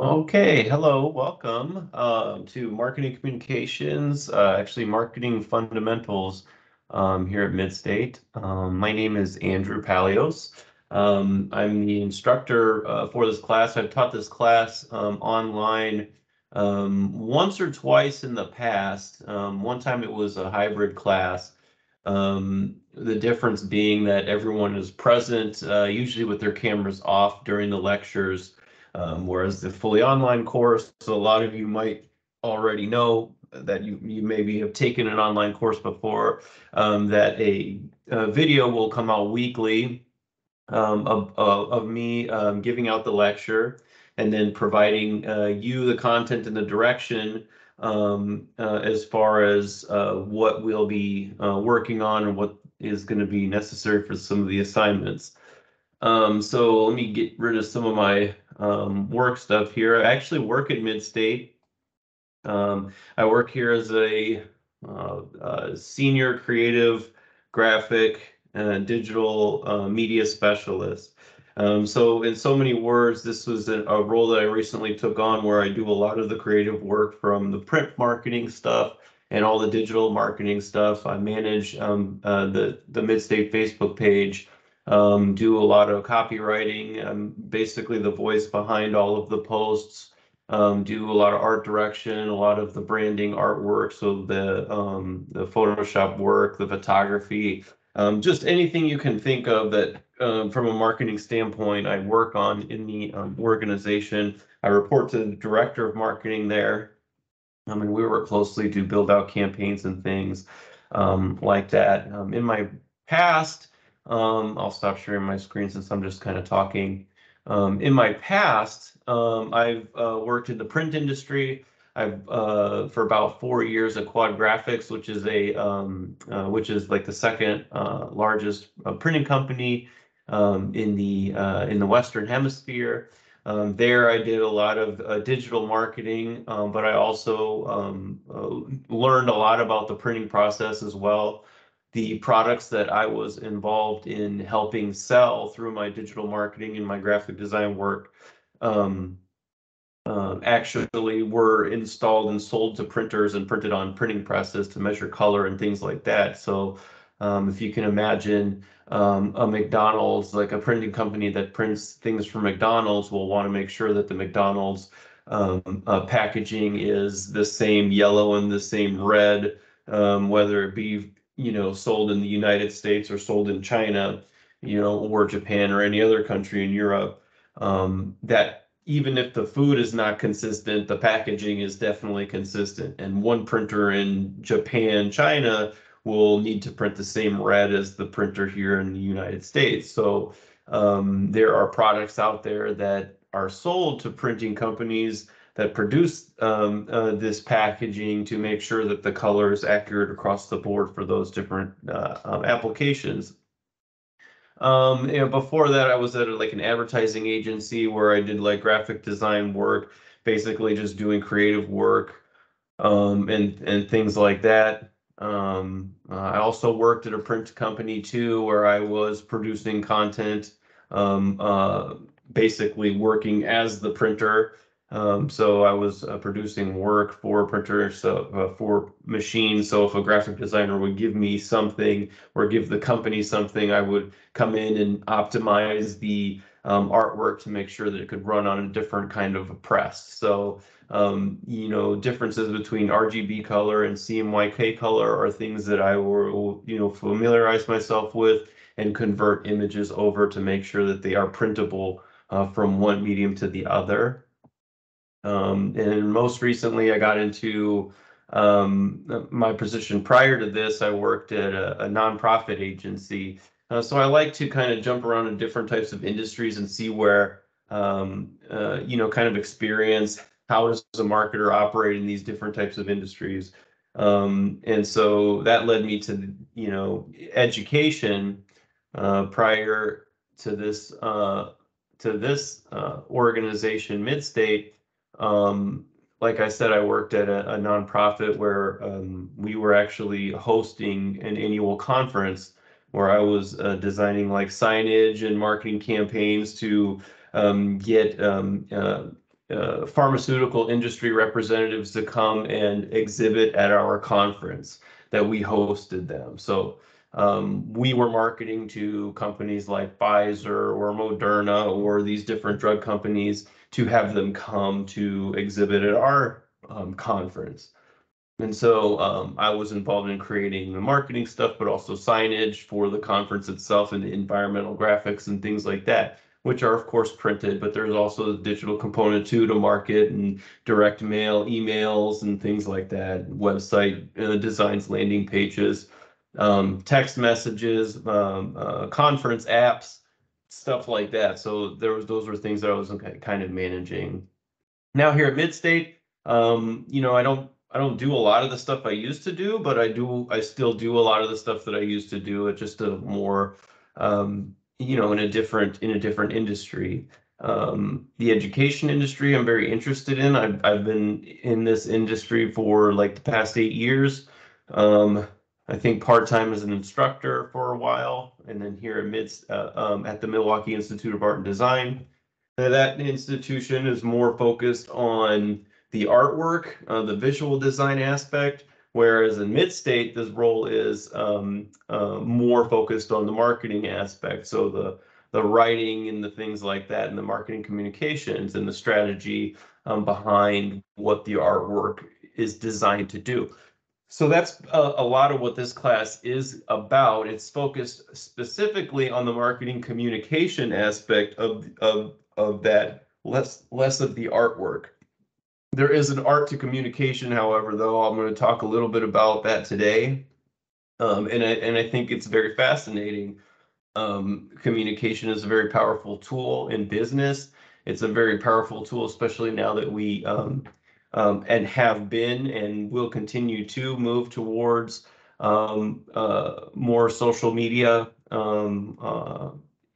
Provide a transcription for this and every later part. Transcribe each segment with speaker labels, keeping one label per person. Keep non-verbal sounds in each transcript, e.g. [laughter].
Speaker 1: Okay, hello, welcome um, to Marketing Communications, uh, actually Marketing Fundamentals um, here at Midstate. Um, my name is Andrew Palios. Um, I'm the instructor uh, for this class. I've taught this class um, online um, once or twice in the past. one time it was a hybrid class. the difference being that everyone is present, uh, usually with their cameras off during the lectures. Um, whereas the fully online course, so a lot of you might already know that you, you maybe have taken an online course before, um, that a, a, video will come out weekly um, of, of, of, me um, giving out the lecture and then providing uh, you the content and the direction um, uh, as far as uh, what we'll be uh, working on and what is going to be necessary for some of the assignments. Um, so let me get rid of some of my um, work stuff here. I actually work at Midstate. Um, I work here as a, uh, a senior creative graphic and digital uh, media specialist. Um, so in so many words, this was a, a, role that I recently took on where I do a lot of the creative work from the print marketing stuff and all the digital marketing stuff. I manage um, uh, the, the Midstate Facebook page um, do a lot of copywriting. I'm basically the voice behind all of the posts. Um, do a lot of art direction, a lot of the branding artwork, so the um, the Photoshop work, the photography, um, just anything you can think of that um, from a marketing standpoint, I work on in the um, organization. I report to the director of marketing there. I mean, we work closely to build out campaigns and things like that. in my past, um, I'll stop sharing my screen since I'm just kind of talking. Um, in my past, um, I've uh, worked in the print industry. I've uh, for about four years at Quad Graphics, which is a um, uh, which is like the second uh, largest uh, printing company um, in the uh, in the Western Hemisphere. Um, there, I did a lot of digital marketing, um, but I also um, learned a lot about the printing process as well the products that I was involved in helping sell through my digital marketing and my graphic design work um, uh, actually were installed and sold to printers and printed on printing presses to measure color and things like that. So um, if you can imagine um, a McDonald's, like a printing company that prints things for McDonald's, will want to make sure that the McDonald's um, uh, packaging is the same yellow and the same red, um, whether it be you know, sold in the United States or sold in China, you know, or Japan or any other country in Europe, um, that even if the food is not consistent, the packaging is definitely consistent. And one printer in Japan, China will need to print the same red as the printer here in the United States. So um, there are products out there that are sold to printing companies that produce um, uh, this packaging to make sure that the color is accurate across the board for those different uh, um, applications. Um, you know, before that, I was at a, like an advertising agency where I did like graphic design work, basically just doing creative work um, and and things like that. Um, uh, I also worked at a print company too, where I was producing content, um, uh, basically working as the printer um, so I was uh, producing work for printers, so uh, for machines. So if a graphic designer would give me something or give the company something, I would come in and optimize the um, artwork to make sure that it could run on a different kind of a press. So um, you know, differences between RGB color and CMYK color are things that I will, you know, familiarize myself with and convert images over to make sure that they are printable uh, from one medium to the other. Um, and most recently, I got into um, my position prior to this. I worked at a, a nonprofit agency. Uh, so I like to kind of jump around in different types of industries and see where, um, uh, you know, kind of experience how does a marketer operate in these different types of industries. Um, and so that led me to, you know, education uh, prior to this uh, to this uh, organization, Midstate. Um, like I said, I worked at a, a nonprofit where um, we were actually hosting an annual conference where I was uh, designing like signage and marketing campaigns to um, get um, uh, uh, pharmaceutical industry representatives to come and exhibit at our conference that we hosted them. So um, we were marketing to companies like Pfizer or Moderna or these different drug companies to have them come to exhibit at our um, conference. And so um, I was involved in creating the marketing stuff, but also signage for the conference itself and the environmental graphics and things like that, which are of course printed, but there's also the digital component too to market and direct mail, emails and things like that, website uh, designs, landing pages um, text messages, um, uh, conference apps, stuff like that. So there was those were things that I was kind of managing. Now here at Midstate, um, you know, I don't I don't do a lot of the stuff I used to do, but I do I still do a lot of the stuff that I used to do at just a more um, you know, in a different in a different industry. Um, the education industry I'm very interested in. I've I've been in this industry for like the past eight years. Um, I think part-time as an instructor for a while, and then here at MIDS, uh, um, at the Milwaukee Institute of Art and Design. that institution is more focused on the artwork, uh, the visual design aspect, whereas in Midstate, this role is um, uh, more focused on the marketing aspect. So the the writing and the things like that, and the marketing communications and the strategy um, behind what the artwork is designed to do. So that's a, a, lot of what this class is about. It's focused specifically on the marketing communication aspect of, of, of that, less, less of the artwork. There is an art to communication, however, though I'm going to talk a little bit about that today. Um, and, I, and I think it's very fascinating. Um, communication is a very powerful tool in business. It's a very powerful tool, especially now that we um, um, and have been and will continue to move towards um, uh, more social media um, uh,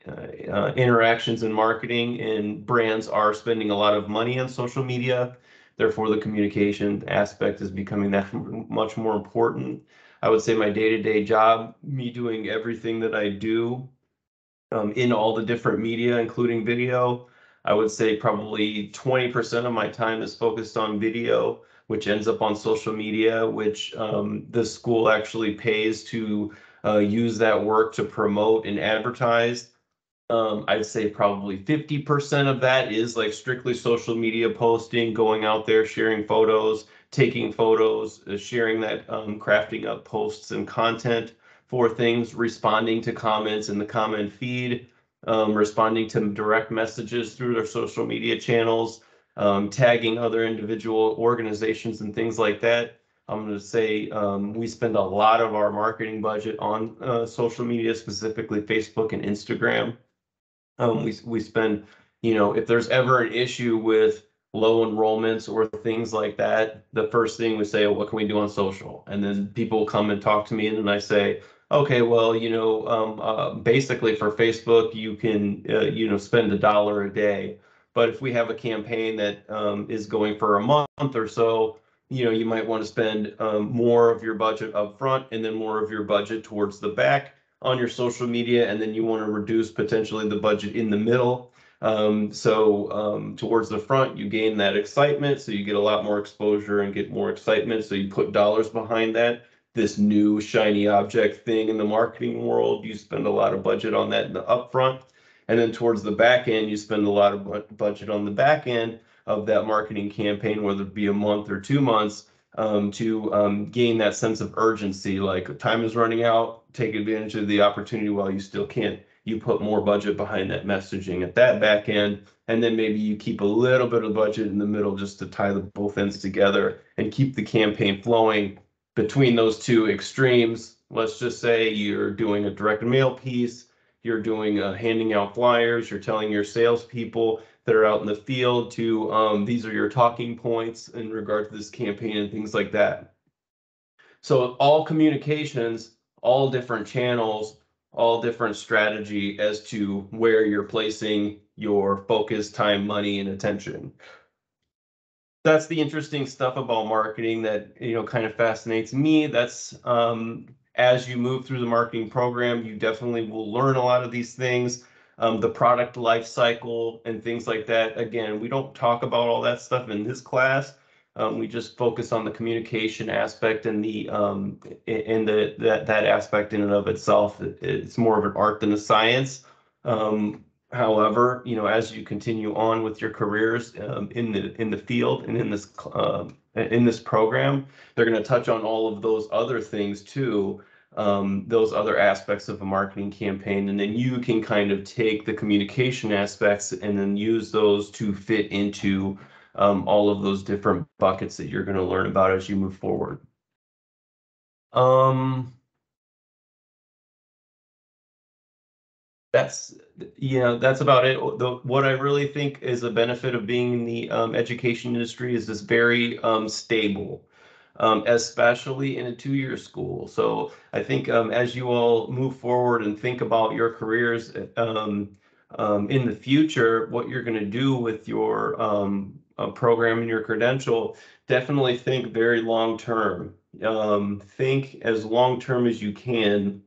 Speaker 1: uh, interactions and marketing, and brands are spending a lot of money on social media. Therefore, the communication aspect is becoming that much more important. I would say my day-to-day job, me doing everything that I do um, in all the different media, including video, I would say probably 20% of my time is focused on video, which ends up on social media, which um, the school actually pays to uh, use that work to promote and advertise. Um, I'd say probably 50% of that is like strictly social media posting, going out there, sharing photos, taking photos, uh, sharing that, um, crafting up posts and content for things, responding to comments in the comment feed, um, responding to direct messages through their social media channels, um, tagging other individual organizations and things like that. I'm going to say um, we spend a lot of our marketing budget on uh, social media, specifically Facebook and Instagram. Um, we we spend, you know, if there's ever an issue with low enrollments or things like that, the first thing we say, what can we do on social? And then people come and talk to me, and then I say, okay, well, you know, um, uh, basically for Facebook, you can, uh, you know, spend a dollar a day. But if we have a campaign that um, is going for a month or so, you know, you might want to spend um, more of your budget up front and then more of your budget towards the back on your social media. And then you want to reduce potentially the budget in the middle. Um, so um, towards the front, you gain that excitement. So you get a lot more exposure and get more excitement. So you put dollars behind that this new shiny object thing in the marketing world. You spend a lot of budget on that in the upfront. And then towards the back end, you spend a lot of budget on the back end of that marketing campaign, whether it be a month or two months, um, to um, gain that sense of urgency. Like time is running out, take advantage of the opportunity while you still can. You put more budget behind that messaging at that back end, and then maybe you keep a little bit of budget in the middle just to tie the both ends together and keep the campaign flowing between those two extremes, let's just say you're doing a direct mail piece, you're doing uh, handing out flyers, you're telling your salespeople that are out in the field to um, these are your talking points in regard to this campaign and things like that. So all communications, all different channels, all different strategy as to where you're placing your focus, time, money, and attention that's the interesting stuff about marketing that you know kind of fascinates me that's um, as you move through the marketing program you definitely will learn a lot of these things um, the product life cycle and things like that. Again, we don't talk about all that stuff in this class. Um, we just focus on the communication aspect and the um, in the that that aspect in and of itself. It's more of an art than a science. Um, however, you know, as you continue on with your careers um, in the in the field and in this uh, in this program, they're going to touch on all of those other things too um, those other aspects of a marketing campaign. And then you can kind of take the communication aspects and then use those to fit into um, all of those different buckets that you're going to learn about as you move forward. Um, that's know that's about it the, what i really think is a benefit of being in the um, education industry is this very um, stable um, especially in a two-year school. So I think um, as you all move forward and think about your careers um, um in the future, what you're going to do with your uh, program and your credential, definitely think very long-term. Um, think as long-term as you can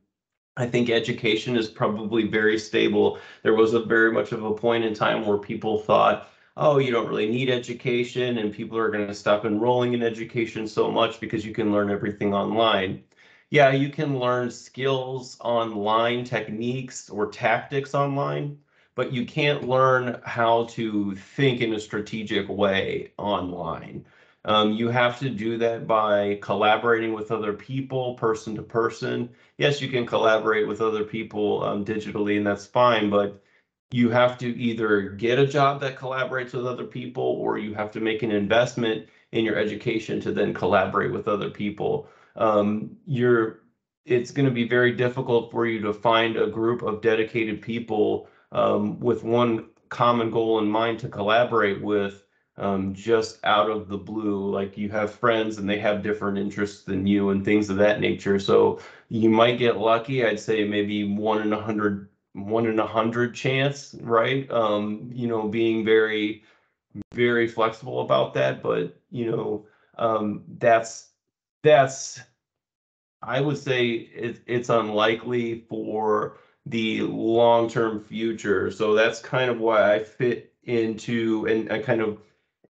Speaker 1: I think education is probably very stable. There was a very much of a point in time where people thought, oh, you don't really need education and people are going to stop enrolling in education so much because you can learn everything online. Yeah, you can learn skills online, techniques or tactics online, but you can't learn how to think in a strategic way online. Um, you have to do that by collaborating with other people, person to person. Yes, you can collaborate with other people um, digitally, and that's fine, but you have to either get a job that collaborates with other people or you have to make an investment in your education to then collaborate with other people. Um, you're it's going to be very difficult for you to find a group of dedicated people um, with one common goal in mind to collaborate with um, just out of the blue. Like you have friends and they have different interests than you and things of that nature. So you might get lucky. I'd say maybe one in a hundred one in a hundred chance, right? Um, you know, being very, very flexible about that. But you know, um, that's that's I would say it, it's unlikely for the long-term future. So that's kind of why I fit into and I kind of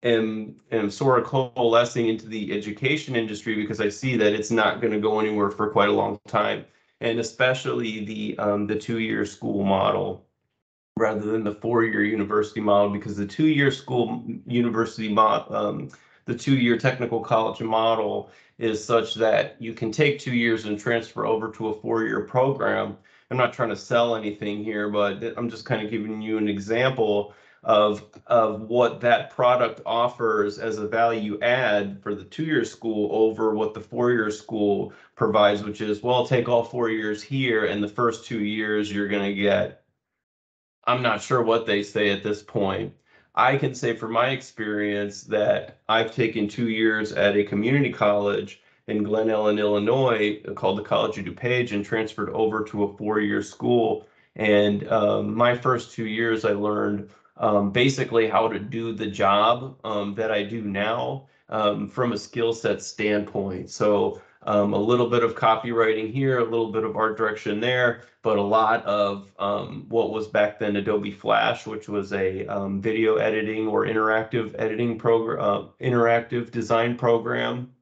Speaker 1: am am sort of coalescing into the education industry because I see that it's not going to go anywhere for quite a long time. And especially the um, the two-year school model rather than the four-year university model because the two-year school university model um, the two-year technical college model is such that you can take two years and transfer over to a four-year program. I'm not trying to sell anything here but i'm just kind of giving you an example of of what that product offers as a value add for the two-year school over what the four-year school provides, which is well, take all four years here, and the first two years you're going to get. I'm not sure what they say at this point. I can say from my experience that I've taken two years at a community college in Glen Ellyn, Illinois, called the College of DuPage, and transferred over to a four-year school. And um, my first two years, I learned um, basically how to do the job um, that I do now um, from a skill set standpoint. So um, a little bit of copywriting here, a little bit of art direction there, but a lot of um, what was back then Adobe Flash, which was a um, video editing or interactive editing program, uh, interactive design program.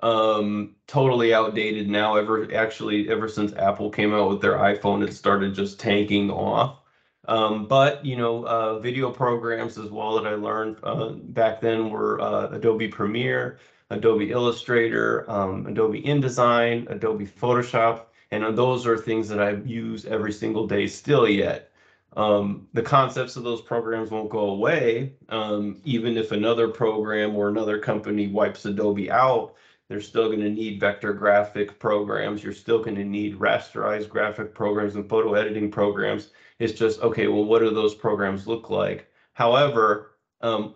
Speaker 1: totally outdated now. Ever actually, ever since Apple came out with their iPhone, it started just tanking off. Um, but you know, uh, video programs as well that I learned uh, back then were uh, Adobe Premiere, Adobe Illustrator, um, Adobe InDesign, Adobe Photoshop, and those are things that I use every single day still yet. Um, the concepts of those programs won't go away, um, even if another program or another company wipes Adobe out. They're still going to need vector graphic programs. You're still going to need rasterized graphic programs and photo editing programs it's just, okay, well, what do those programs look like? However, um,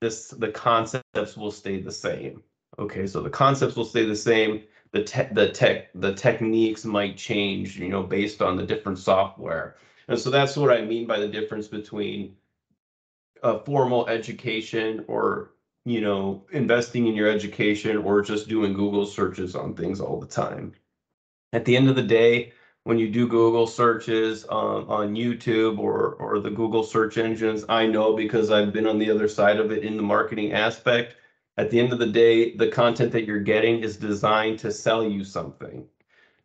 Speaker 1: this the concepts will stay the same. Okay, so the concepts will stay the same. The tech, the tech, the techniques might change, you know, based on the different software. And so that's what I mean by the difference between a formal education or you know investing in your education or just doing google searches on things all the time at the end of the day when you do Google searches on, on YouTube or, or the Google search engines, I know because I've been on the other side of it in the marketing aspect. At the end of the day, the content that you're getting is designed to sell you something.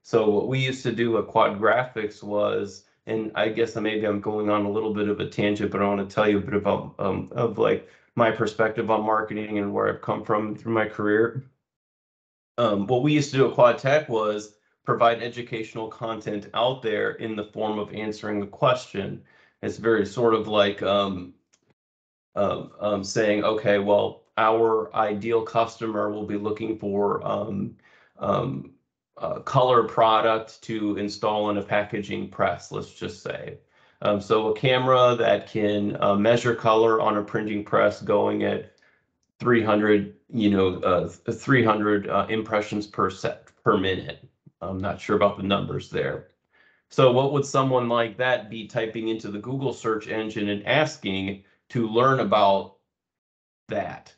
Speaker 1: So what we used to do at Quad Graphics was, and I guess maybe I'm going on a little bit of a tangent, but I want to tell you a bit about um, of like my perspective on marketing and where I've come from through my career. Um, what we used to do at Quad Tech was provide educational content out there in the form of answering a question. It's very sort of like um, uh, um, saying, okay, well, our ideal customer will be looking for um, um, color product to install in a packaging press, let's just say. Um, so a camera that can uh, measure color on a printing press going at 300, you know, uh, 300 uh, impressions per set per minute. I'm not sure about the numbers there. So what would someone like that be typing into the Google search engine and asking to learn about that?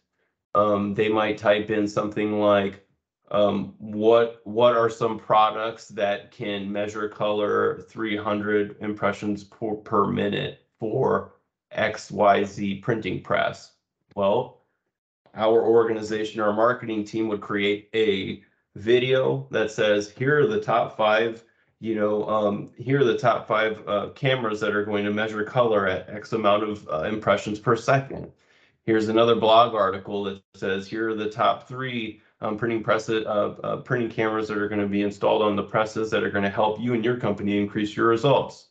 Speaker 1: Um, they might type in something like, um, what what are some products that can measure color 300 impressions per, per minute for XYZ printing press? Well, our organization, our marketing team would create a video that says, here are the top five, you know, um, here are the top five uh, cameras that are going to measure color at X amount of uh, impressions per second. Here's another blog article that says, here are the top three um, printing press uh, uh, printing cameras that are going to be installed on the presses that are going to help you and your company increase your results.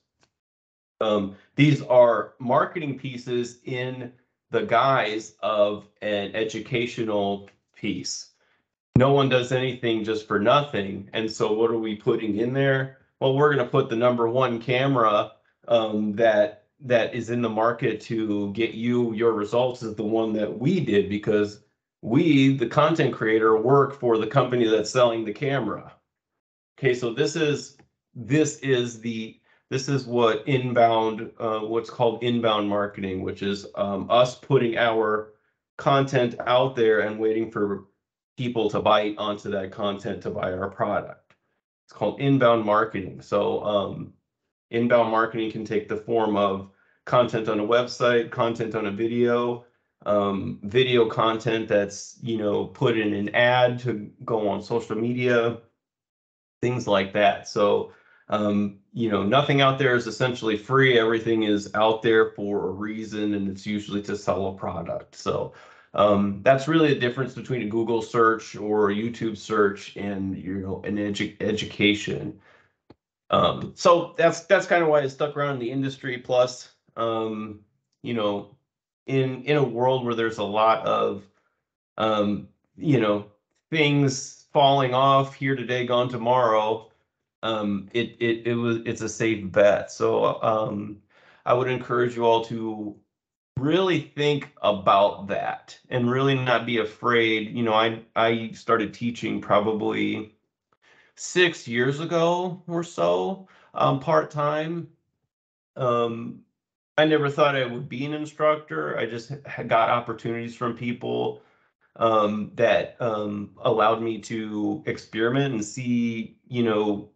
Speaker 1: Um, these are marketing pieces in the guise of an educational piece no one does anything just for nothing. And so what are we putting in there? Well, we're going to put the number one camera um, that that is in the market to get you your results is the one that we did because we, the content creator, work for the company that's selling the camera. Okay, so this is this is the this is what inbound uh, what's called inbound marketing, which is um, us putting our content out there and waiting for people to bite onto that content to buy our product. It's called inbound marketing. So um, inbound marketing can take the form of content on a website, content on a video, um, video content that's you know put in an ad to go on social media, things like that. So um, you know nothing out there is essentially free. Everything is out there for a reason, and it's usually to sell a product. So um, that's really the difference between a Google search or a YouTube search and you know an edu- education. Um, so that's that's kind of why I stuck around in the industry. Plus, um, you know, in in a world where there's a lot of um, you know things falling off here today, gone tomorrow, um, it it it was it's a safe bet. So um, I would encourage you all to really think about that and really not be afraid. You know, I I started teaching probably six years ago or so, um, part time. Um, I never thought I would be an instructor. I just got opportunities from people um, that um, allowed me to experiment and see, you know,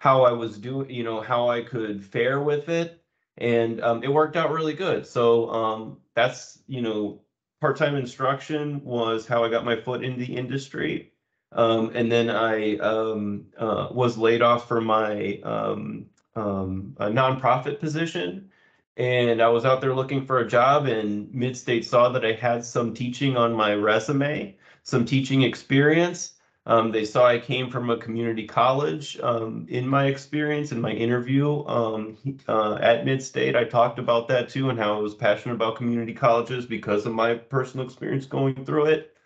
Speaker 1: how I was doing, you know, how I could fare with it and um, it worked out really good. So um, that's you know part-time instruction was how I got my foot in the industry, um, and then I um, uh, was laid off from my um, um, nonprofit position, and I was out there looking for a job, and Midstate saw that I had some teaching on my resume, some teaching experience um, they saw I came from a community college. Um, in my experience, in my interview um, uh, at Midstate, I talked about that too and how I was passionate about community colleges because of my personal experience going through it.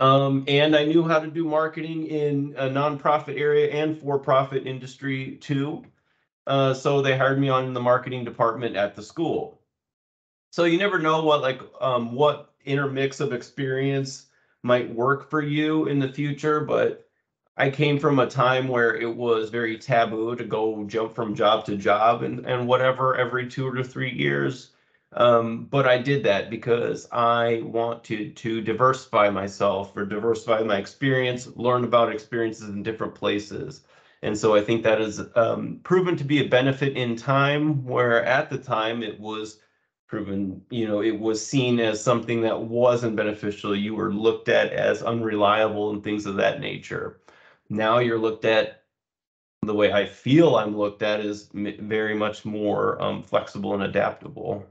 Speaker 1: Um, and I knew how to do marketing in a nonprofit area and for-profit industry too. Uh, so they hired me on the marketing department at the school. So you never know what like um, what intermix of experience might work for you in the future, but I came from a time where it was very taboo to go jump from job to job and, and whatever every two or three years. Um, but I did that because I wanted to diversify myself or diversify my experience, learn about experiences in different places. And so I think that is um, proven to be a benefit in time, where at the time it was proven, you know, it was seen as something that wasn't beneficial. You were looked at as unreliable and things of that nature. Now you're looked at the way I feel I'm looked at is very much more um, flexible and adaptable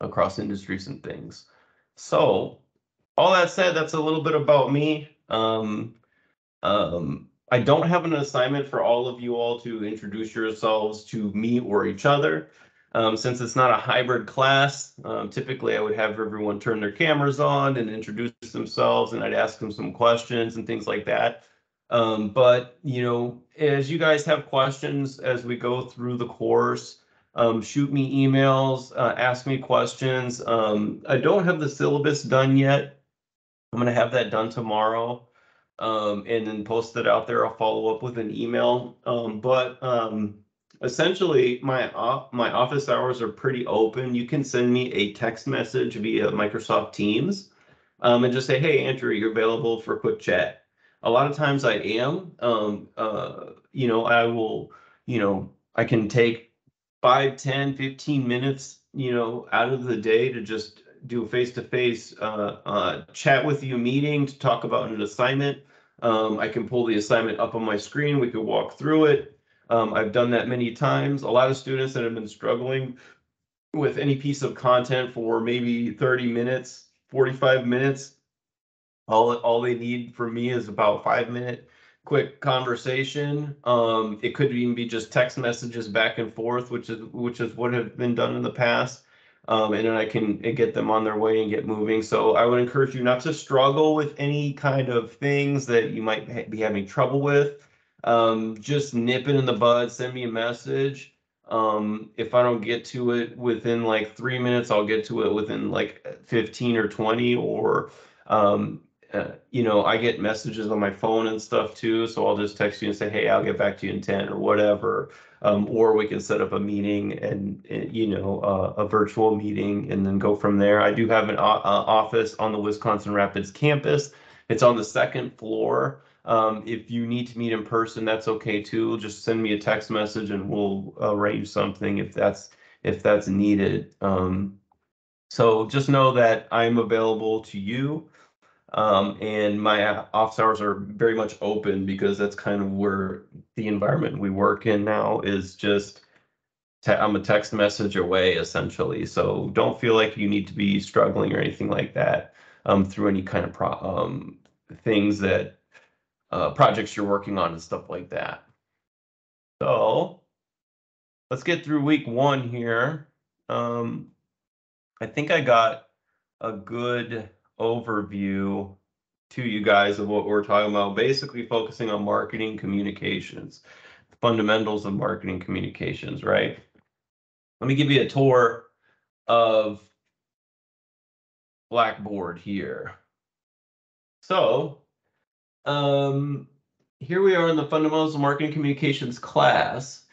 Speaker 1: across industries and things. So, all that said, that's a little bit about me. Um, um, I don't have an assignment for all of you all to introduce yourselves to me or each other. Um, since it's not a hybrid class, um, typically I would have everyone turn their cameras on and introduce themselves, and I'd ask them some questions and things like that. Um, but you know, as you guys have questions as we go through the course, um, shoot me emails, uh, ask me questions. Um, I don't have the syllabus done yet. I'm gonna have that done tomorrow. Um, and then post it out there. I'll follow up with an email. But essentially, my op- my office hours are pretty open. You can send me a text message via Microsoft Teams, um, and just say, "Hey, Andrew, you're available for a quick chat." A lot of times, I am. Um, uh, you know, I will. You know, I can take 5, 10, 15 minutes. You know, out of the day to just do a face-to-face uh, uh, chat with you meeting to talk about an assignment. Um, I can pull the assignment up on my screen. We could walk through it. Um, I've done that many times. A lot of students that have been struggling with any piece of content for maybe 30 minutes, 45 minutes. All, all they need from me is about five minute quick conversation. Um, it could even be just text messages back and forth, which is which is what have been done in the past um, and then I can get them on their way and get moving. So I would encourage you not to struggle with any kind of things that you might be having trouble with. Um, just nip it in the bud, send me a message. Um, if I don't get to it within like three minutes, I'll get to it within like 15 or 20 or, um, uh, you know, I get messages on my phone and stuff too. So I'll just text you and say, Hey, I'll get back to you in 10 or whatever um, or we can set up a meeting and, and you know uh, a virtual meeting and then go from there. I do have an o- uh, office on the Wisconsin Rapids campus. It's on the second floor. Um, if you need to meet in person, that's okay too. Just send me a text message and we'll arrange something if that's if that's needed. Um, so just know that I'm available to you. Um, and my office hours are very much open because that's kind of where the environment we work in now is just te- I'm a text message away essentially. So don't feel like you need to be struggling or anything like that um, through any kind of pro- um, things that uh, projects you're working on and stuff like that. So let's get through week one here. Um, I think I got a good overview to you guys of what we're talking about, basically focusing on marketing communications, fundamentals of marketing communications, right? Let me give you a tour of Blackboard here. So, um, here we are in the fundamentals of marketing communications class.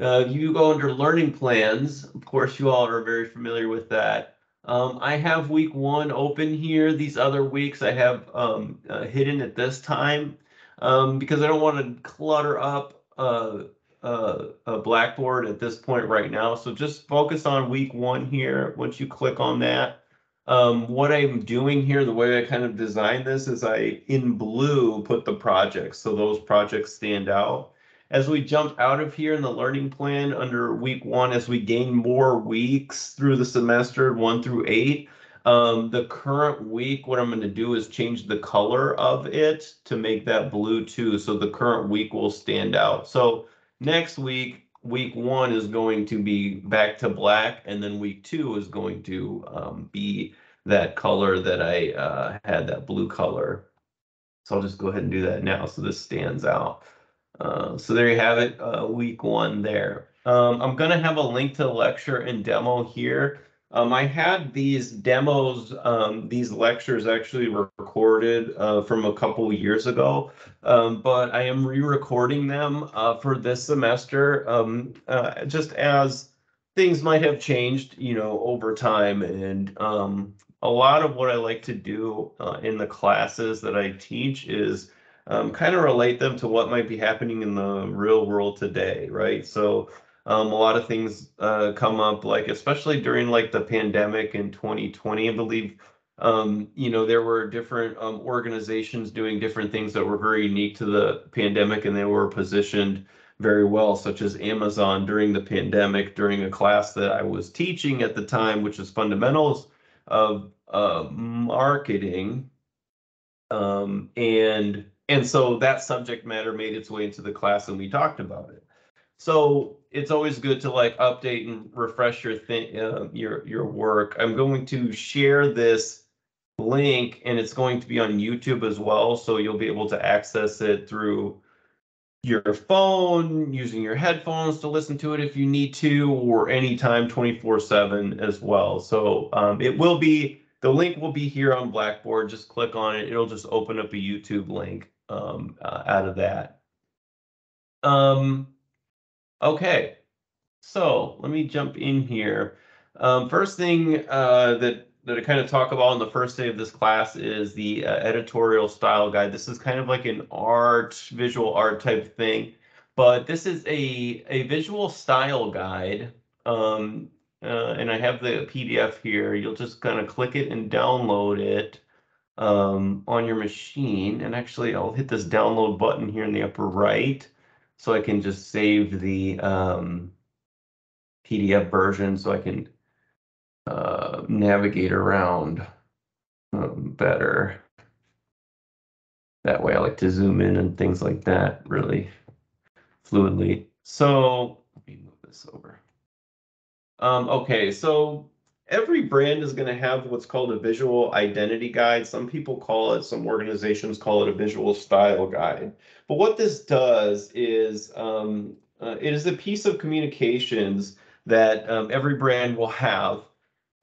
Speaker 1: Uh, you go under learning plans. Of course, you all are very familiar with that. Um, I have week one open here. These other weeks I have um, uh, hidden at this time um, because I don't want to clutter up uh, uh, a Blackboard at this point right now. So just focus on week one here. Once you click on that, um, what I'm doing here, the way I kind of designed this is I, in blue, put the projects. So those projects stand out as we jump out of here in the learning plan under week one, as we gain more weeks through the semester, one through eight, um, the current week, what I'm going to do is change the color of it to make that blue too. So the current week will stand out. So next week, week one is going to be back to black, and then week two is going to um, be that color that I uh, had, that blue color. So I'll just go ahead and do that now so this stands out. Uh, so there you have it, uh, week one there. Um, I'm going to have a link to the lecture and demo here. Um, I had these demos, um, these lectures actually recorded uh, from a couple years ago, um, but I am re-recording them uh, for this semester um, uh, just as things might have changed, you know, over time. And um, a lot of what I like to do uh, in the classes that I teach is um, kind of relate them to what might be happening in the real world today, right? So um, a lot of things uh, come up, like especially during like the pandemic in 2020, I believe. Um, you know, there were different um, organizations doing different things that were very unique to the pandemic, and they were positioned very well, such as Amazon during the pandemic, during a class that I was teaching at the time, which is fundamentals of uh, marketing. Um, and and so that subject matter made its way into the class and we talked about it. So it's always good to like update and refresh your thing, uh, your your work. I'm going to share this link and it's going to be on YouTube as well. So you'll be able to access it through your phone, using your headphones to listen to it if you need to, or anytime 24 7 as well. So um, it will be, the link will be here on Blackboard. Just click on it. It'll just open up a YouTube link um, uh, out of that. Um, okay, so let me jump in here. Um, first thing uh, that that I kind of talk about on the first day of this class is the uh, editorial style guide. This is kind of like an art, visual art type thing, but this is a, a visual style guide. Um, uh, and I have the PDF here. You'll just kind of click it and download it um, on your machine. And actually, I'll hit this download button here in the upper right so I can just save the um, PDF version so I can uh, navigate around um, better. That way I like to zoom in and things like that really fluidly. So let me move this over. Um, okay, so every brand is going to have what's called a visual identity guide. Some people call it, some organizations call it a visual style guide. But what this does is um, uh, it is a piece of communications that um, every brand will have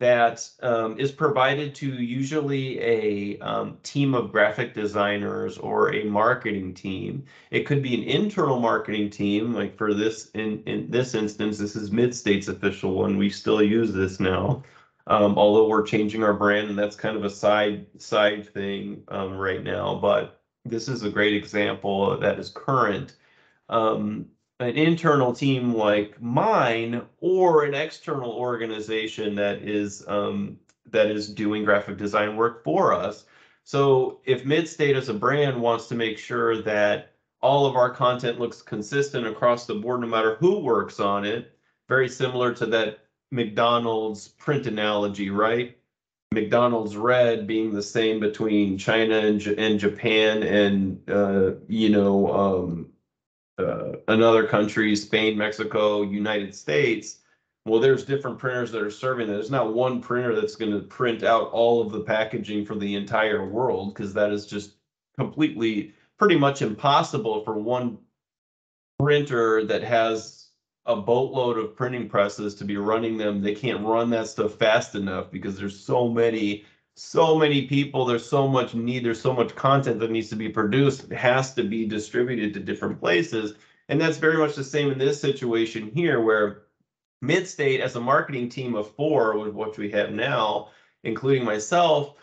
Speaker 1: that um, is provided to usually a um, team of graphic designers or a marketing team. It could be an internal marketing team, like for this in, in this instance, this is Mid-State's official one. We still use this now, um, although we're changing our brand, and that's kind of a side side thing um, right now. But this is a great example that is current. Um, an internal team like mine or an external organization that is um, that is doing graphic design work for us. So if Midstate as a brand wants to make sure that all of our content looks consistent across the board, no matter who works on it, very similar to that McDonald's print analogy, right? McDonald's red being the same between China and, and Japan and uh, you know um, uh, another country, Spain, Mexico, United States, well, there's different printers that are serving that. There's not one printer that's going to print out all of the packaging for the entire world because that is just completely, pretty much impossible for one printer that has a boatload of printing presses to be running them. They can't run that stuff fast enough because there's so many so many people, there's so much need, there's so much content that needs to be produced, it has to be distributed to different places. And that's very much the same in this situation here, where Midstate, as a marketing team of four, with what we have now, including myself,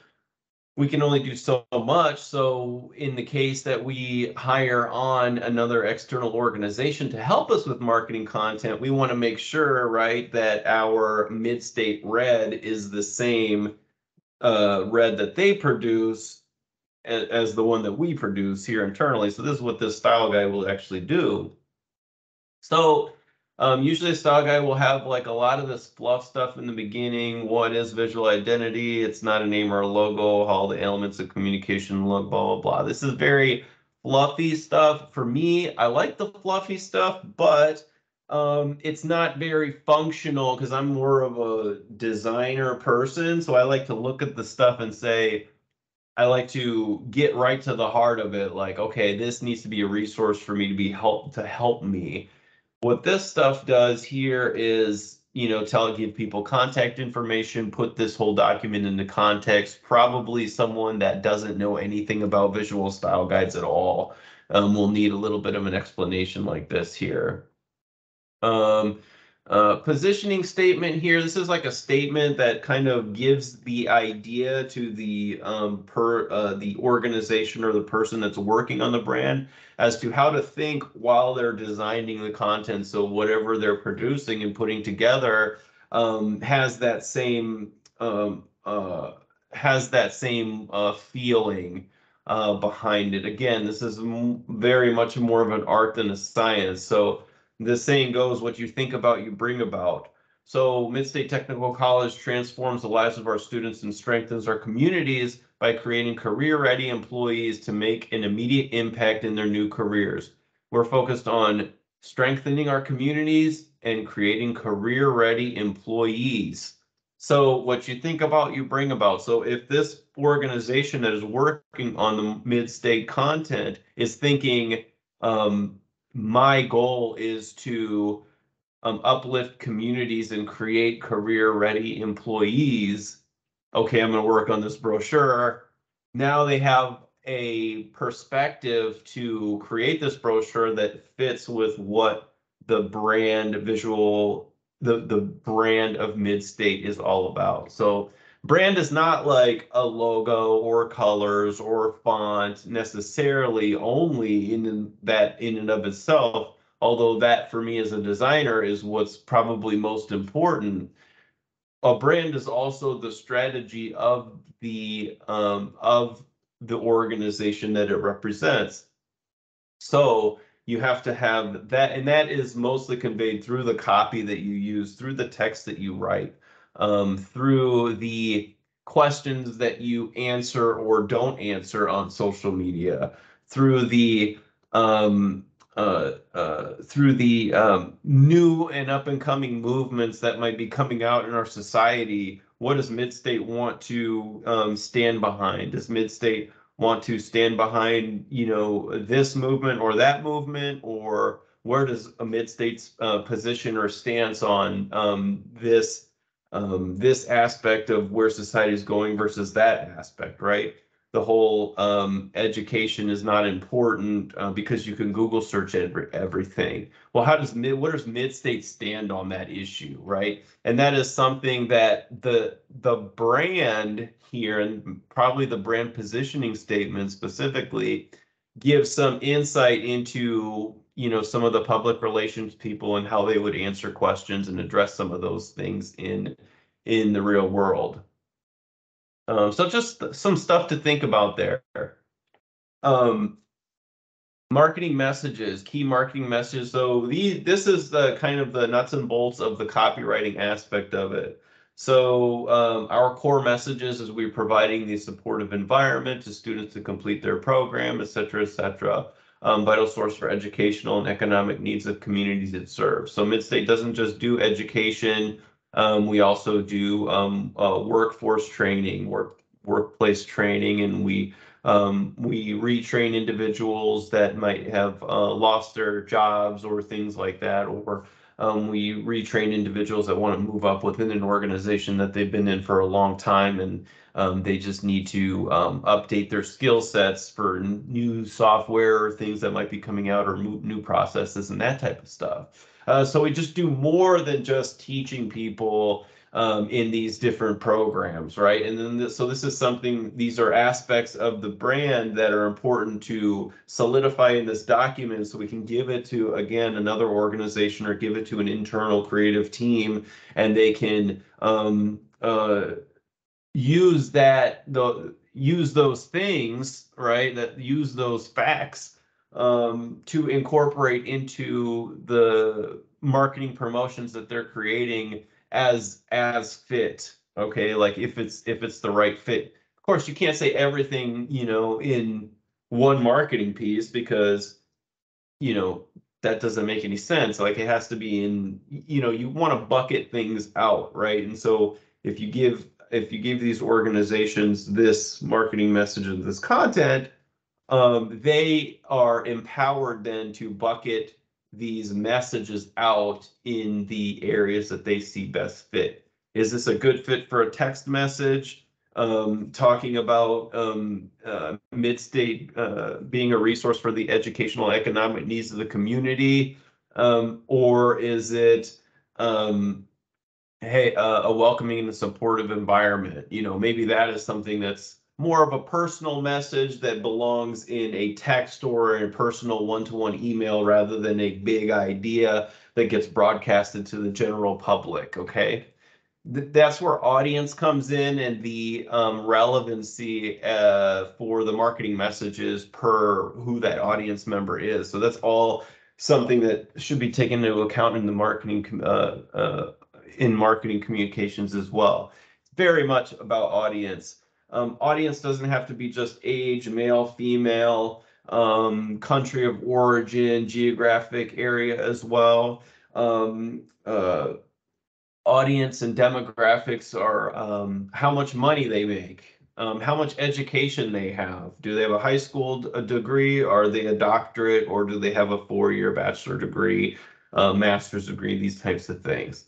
Speaker 1: we can only do so much. So, in the case that we hire on another external organization to help us with marketing content, we want to make sure, right, that our Midstate red is the same uh, red that they produce as, as the one that we produce here internally. So this is what this style guide will actually do. So um, usually a style guide will have like a lot of this fluff stuff in the beginning. What is visual identity? It's not a name or a logo, all the elements of communication look, blah, blah, blah. This is very fluffy stuff. For me, I like the fluffy stuff, but um, it's not very functional because I'm more of a designer person. So I like to look at the stuff and say, I like to get right to the heart of it. Like, okay, this needs to be a resource for me to be help to help me. What this stuff does here is, you know, tell give people contact information, put this whole document into context. Probably someone that doesn't know anything about visual style guides at all um, will need a little bit of an explanation like this here. Um, Uh, positioning statement here. This is like a statement that kind of gives the idea to the um, per uh, the organization or the person that's working on the brand as to how to think while they're designing the content. So whatever they're producing and putting together um, has that same um, uh, has that same uh, feeling uh, behind it. Again, this is very much more of an art than a science. So the saying goes, what you think about, you bring about. So Midstate Technical College transforms the lives of our students and strengthens our communities by creating career-ready employees to make an immediate impact in their new careers. We're focused on strengthening our communities and creating career-ready employees. So what you think about, you bring about. So if this organization that is working on the mid-state content is thinking, um, my goal is to um, uplift communities and create career-ready employees. Okay, I'm going to work on this brochure. Now they have a perspective to create this brochure that fits with what the brand visual the the brand of Midstate is all about. So brand is not like a logo or colors or font necessarily only in that in and of itself although that for me as a designer is what's probably most important. A brand is also the strategy of the um, of the organization that it represents. So you have to have that, and that is mostly conveyed through the copy that you use, through the text that you write, um, through the questions that you answer or don't answer on social media, through the um, uh, uh, through the um, new and up and coming movements that might be coming out in our society. What does Midstate want to um, stand behind? Does Midstate want to stand behind, you know, this movement or that movement, or where does a mid-state's uh, position or stance on um, this um, this aspect of where society is going versus that aspect, right? The whole um, education is not important uh, because you can Google search every, everything. Well, how does mid what does mid-state stand on that issue, right? And that is something that the the brand here and probably the brand positioning statement specifically gives some insight into you know some of the public relations people and how they would answer questions and address some of those things in in the real world. Um, so just some stuff to think about there. Um, marketing messages key marketing messages. So the this is the kind of the nuts and bolts of the copywriting aspect of it. So um, our core messages is we're providing the supportive environment to students to complete their program, et cetera, et cetera. Um, vital source for educational and economic needs of communities it serves. So Midstate doesn't just do education. Um, we also do um, uh, workforce training, work workplace training, and we um, we retrain individuals that might have uh, lost their jobs or things like that, or um, we retrain individuals that want to move up within an organization that they've been in for a long time and um, they just need to um, update their skill sets for new software or things that might be coming out or new processes and that type of stuff. Uh, so we just do more than just teaching people um, in these different programs, right? And then this, so this is something, these are aspects of the brand that are important to solidify in this document so we can give it to, again, another organization or give it to an internal creative team and they can um, uh, use that, the, use those things, right, that use those facts um, to incorporate into the marketing promotions that they're creating as as fit okay? Like if it's if it's the right fit. Of course you can't say everything you know in one marketing piece because you know that doesn't make any sense. Like it has to be in you know you want to bucket things out right? And so if you give if you give these organizations this marketing message and this content um, they are empowered then to bucket these messages out in the areas that they see best fit. Is this a good fit for a text message? Um, talking about um, uh, Midstate uh, being a resource for the educational economic needs of the community? Um, or is it um, hey, uh, a welcoming and supportive environment. You know, maybe that is something that's more of a personal message that belongs in a text or a personal one-to-one email rather than a big idea that gets broadcasted to the general public. Okay. that's where audience comes in and the um, relevancy uh, for the marketing messages per who that audience member is. So that's all something that should be taken into account in the marketing uh, uh, in marketing communications as well. Very much about audience. Um, audience doesn't have to be just age, male, female, um, country of origin, geographic area as well. Um, uh, audience and demographics are um, how much money they make, um, how much education they have. Do they have a high school degree? Are they a doctorate? Or do they have a four-year bachelor degree, uh, master's degree, these types of things?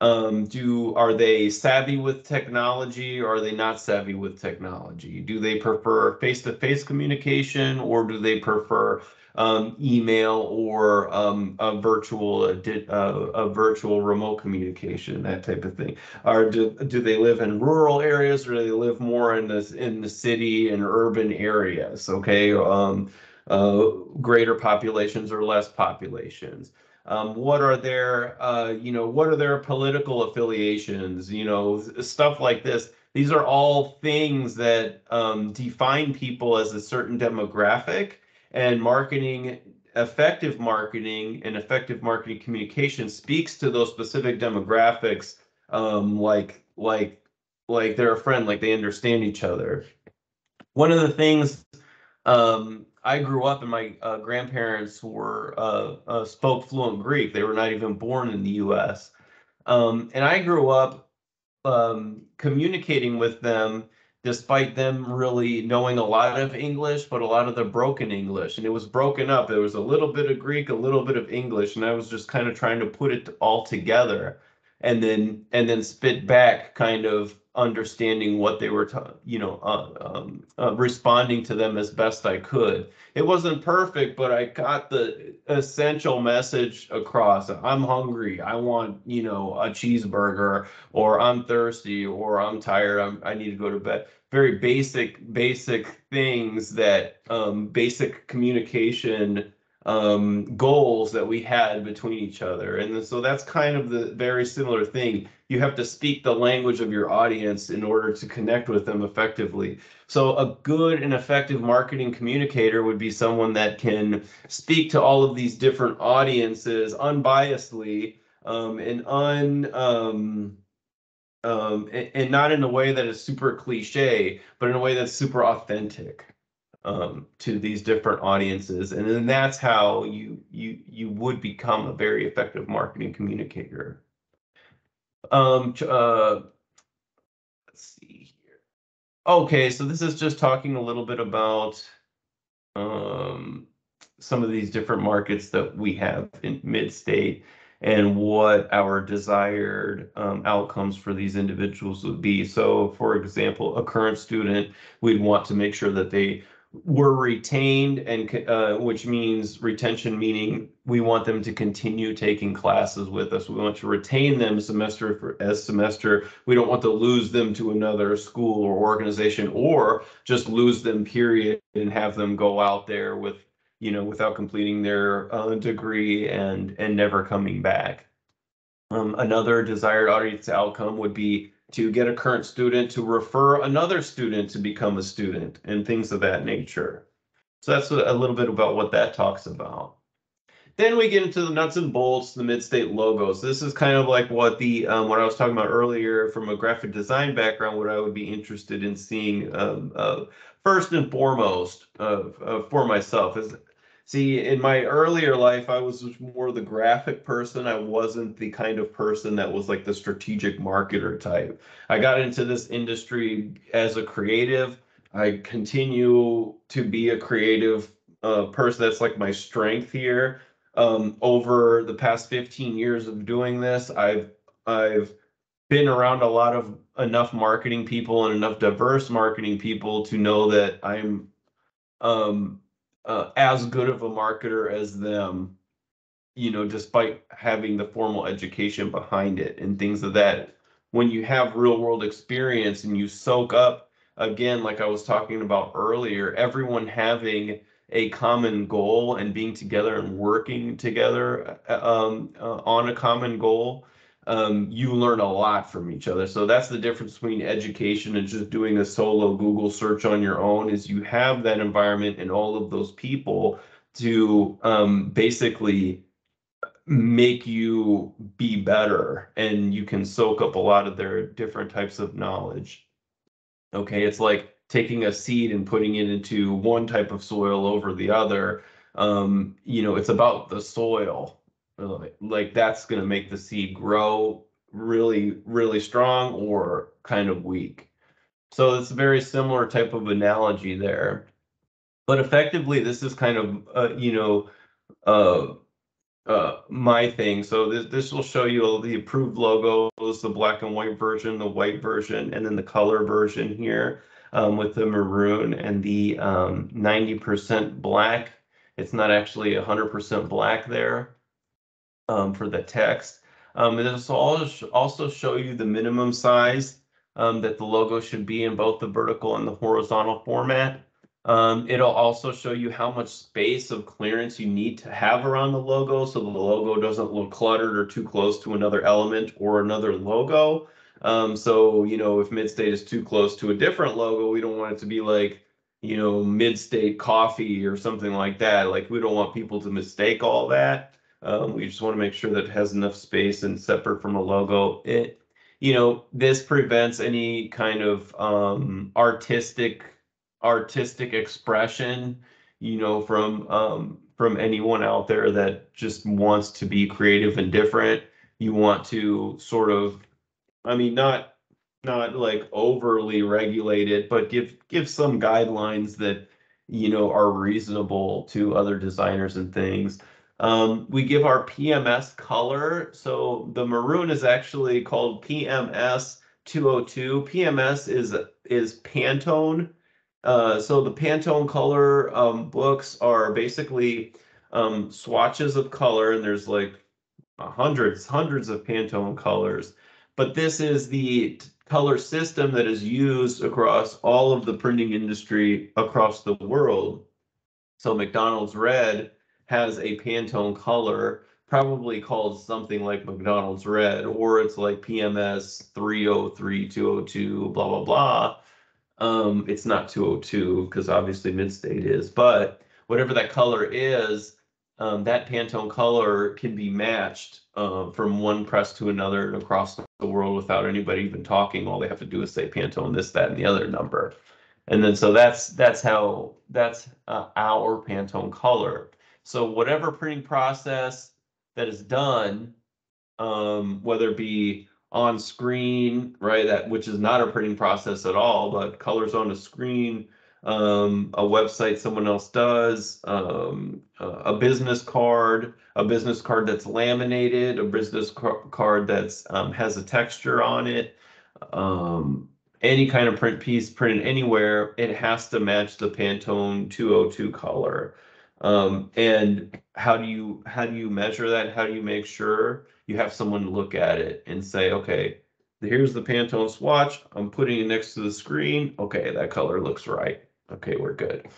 Speaker 1: Um, do are they savvy with technology or are they not savvy with technology? Do they prefer face-to-face communication or do they prefer um, email or um, a virtual a, uh, a, virtual remote communication, that type of thing? Or do, do they live in rural areas or do they live more in the in the city and urban areas? Okay, um, uh, greater populations or less populations. Um, what are their, uh, you know, what are their political affiliations? You know, stuff like this. These are all things that um, define people as a certain demographic, and marketing, effective marketing, and effective marketing communication speaks to those specific demographics, um, like like like they're a friend, like they understand each other. One of the things um, I grew up and my uh, grandparents were uh, uh, spoke fluent Greek. They were not even born in the U.S. Um, and I grew up um, communicating with them despite them really knowing a lot of English, but a lot of the broken English. And it was broken up. There was a little bit of Greek, a little bit of English, and I was just kind of trying to put it all together and then and then spit back kind of understanding what they were, you know, uh, um, uh, responding to them as best I could. It wasn't perfect, but I got the essential message across. I'm hungry. I want, you know, a cheeseburger, or I'm thirsty, or I'm tired. I'm, I need to go to bed. Very basic, basic things that um, basic communication um, goals that we had between each other. And so that's kind of the very similar thing. You have to speak the language of your audience in order to connect with them effectively. So a good and effective marketing communicator would be someone that can speak to all of these different audiences unbiasedly um, and un um, um, and, and not in a way that is super cliche, but in a way that's super authentic um, to these different audiences, and then that's how you you you would become a very effective marketing communicator. Um, uh, let's see here. Okay, so this is just talking a little bit about um, some of these different markets that we have in mid-state and what our desired um, outcomes for these individuals would be. So, for example, a current student, we'd want to make sure that they were retained and uh, which means retention meaning we want them to continue taking classes with us. We want to retain them semester for as semester. We don't want to lose them to another school or organization or just lose them period and have them go out there with you know without completing their uh, degree and and never coming back. Um, another desired audience outcome would be to get a current student to refer another student to become a student and things of that nature. So that's a little bit about what that talks about. Then we get into the nuts and bolts, the mid-state logos. This is kind of like what the um, what I was talking about earlier from a graphic design background. What I would be interested in seeing um, uh, first and foremost uh, uh, for myself is See, in my earlier life, I was more the graphic person. I wasn't the kind of person that was like the strategic marketer type. I got into this industry as a creative. I continue to be a creative uh, person. That's like my strength here. Um, over the past 15 years of doing this, I've I've been around a lot of enough marketing people and enough diverse marketing people to know that I'm um, uh, as good of a marketer as them you know, despite having the formal education behind it and things of that. When you have real world experience and you soak up, again, like I was talking about earlier, everyone having a common goal and being together and working together uh, um, uh, on a common goal, um, you learn a lot from each other. So that's the difference between education and just doing a solo Google search on your own is you have that environment and all of those people to um, basically make you be better and you can soak up a lot of their different types of knowledge. Okay, it's like taking a seed and putting it into one type of soil over the other. Um, you know, it's about the soil. Like that's going to make the seed grow really, really strong or kind of weak. So it's a very similar type of analogy there. But effectively, this is kind of, uh, you know, uh, uh, my thing. So this, this will show you the approved logos, the black and white version, the white version, and then the color version here um, with the maroon and the 90% um, black. It's not actually 100% black there um, for the text. Um, and this will also show you the minimum size um, that the logo should be in both the vertical and the horizontal format. Um, it'll also show you how much space of clearance you need to have around the logo so the logo doesn't look cluttered or too close to another element or another logo. Um, so, you know, if Midstate is too close to a different logo, we don't want it to be like, you know, Midstate coffee or something like that. Like, we don't want people to mistake all that. Um, we just want to make sure that it has enough space and separate from a logo. It, you know, this prevents any kind of um, artistic artistic expression, you know, from um, from anyone out there that just wants to be creative and different. You want to sort of, I mean, not not like overly regulated, but give give some guidelines that you know are reasonable to other designers and things. Um, we give our PMS color. So the maroon is actually called PMS 202. PMS is is Pantone uh, so the Pantone color um, books are basically um, swatches of color, and there's like hundreds, hundreds of Pantone colors. But this is the color system that is used across all of the printing industry across the world. So McDonald's Red has a Pantone color, probably called something like McDonald's Red, or it's like PMS 303, 202, blah, blah, blah. Um, it's not 202 because obviously Midstate is, but whatever that color is, um, that Pantone color can be matched uh, from one press to another and across the world without anybody even talking. All they have to do is say Pantone this, that, and the other number. And then so that's that's how that's uh, our Pantone color. So whatever printing process that is done, um, whether it be on screen, right? That which is not a printing process at all, but colors on a screen, um, a website someone else does, um, a business card, a business card that's laminated, a business car card that's um, has a texture on it, um, any kind of print piece printed anywhere, it has to match the Pantone 202 color. Um, and how do you how do you measure that? How do you make sure you have someone look at it and say, okay, here's the Pantone swatch. I'm putting it next to the screen. Okay, that color looks right. Okay, we're good.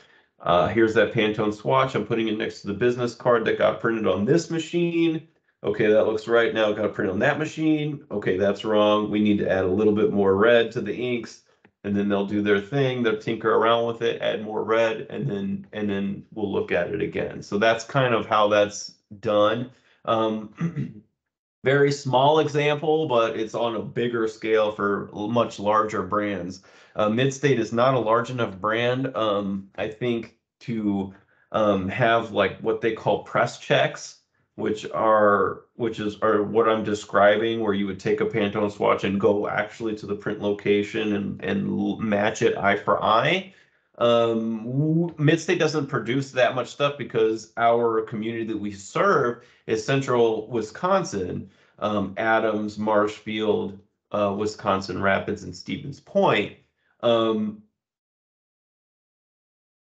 Speaker 1: Uh, here's that Pantone swatch. I'm putting it next to the business card that got printed on this machine. Okay, that looks right. Now got to print on that machine. Okay, that's wrong. We need to add a little bit more red to the inks and then they'll do their thing they'll tinker around with it add more red and then and then we'll look at it again. So that's kind of how that's done. Um, [clears throat] very small example but it's on a bigger scale for much larger brands. Uh, midstate is not a large enough brand um, i think to um, have like what they call press checks which are which is are what I'm describing, where you would take a Pantone swatch and go actually to the print location and and match it eye for eye. Um, Midstate doesn't produce that much stuff because our community that we serve is central Wisconsin, um, Adams, Marshfield, uh, Wisconsin Rapids, and Stevens Point. Um,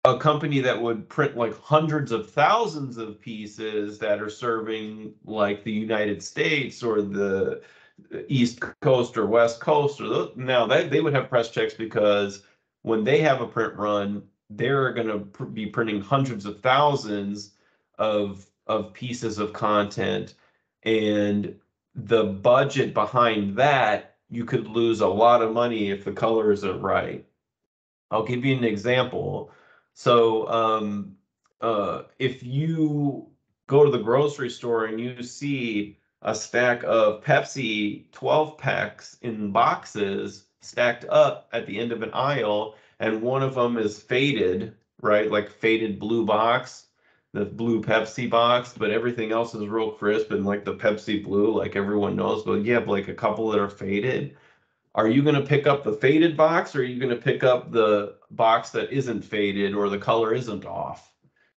Speaker 1: a company that would print like hundreds of thousands of pieces that are serving like the United States or the East Coast or West Coast or those, now that they would have press checks because when they have a print run, they're going to pr- be printing hundreds of thousands of of pieces of content. And the budget behind that you could lose a lot of money if the color isn't right. I'll give you an example so um, uh, if you go to the grocery store and you see a stack of pepsi 12 packs in boxes stacked up at the end of an aisle and one of them is faded, right? Like faded blue box, the blue Pepsi box, but everything else is real crisp and like the Pepsi blue, like everyone knows. But you have like a couple that are faded. Are you going to pick up the faded box or are you going to pick up the box that isn't faded or the color isn't off?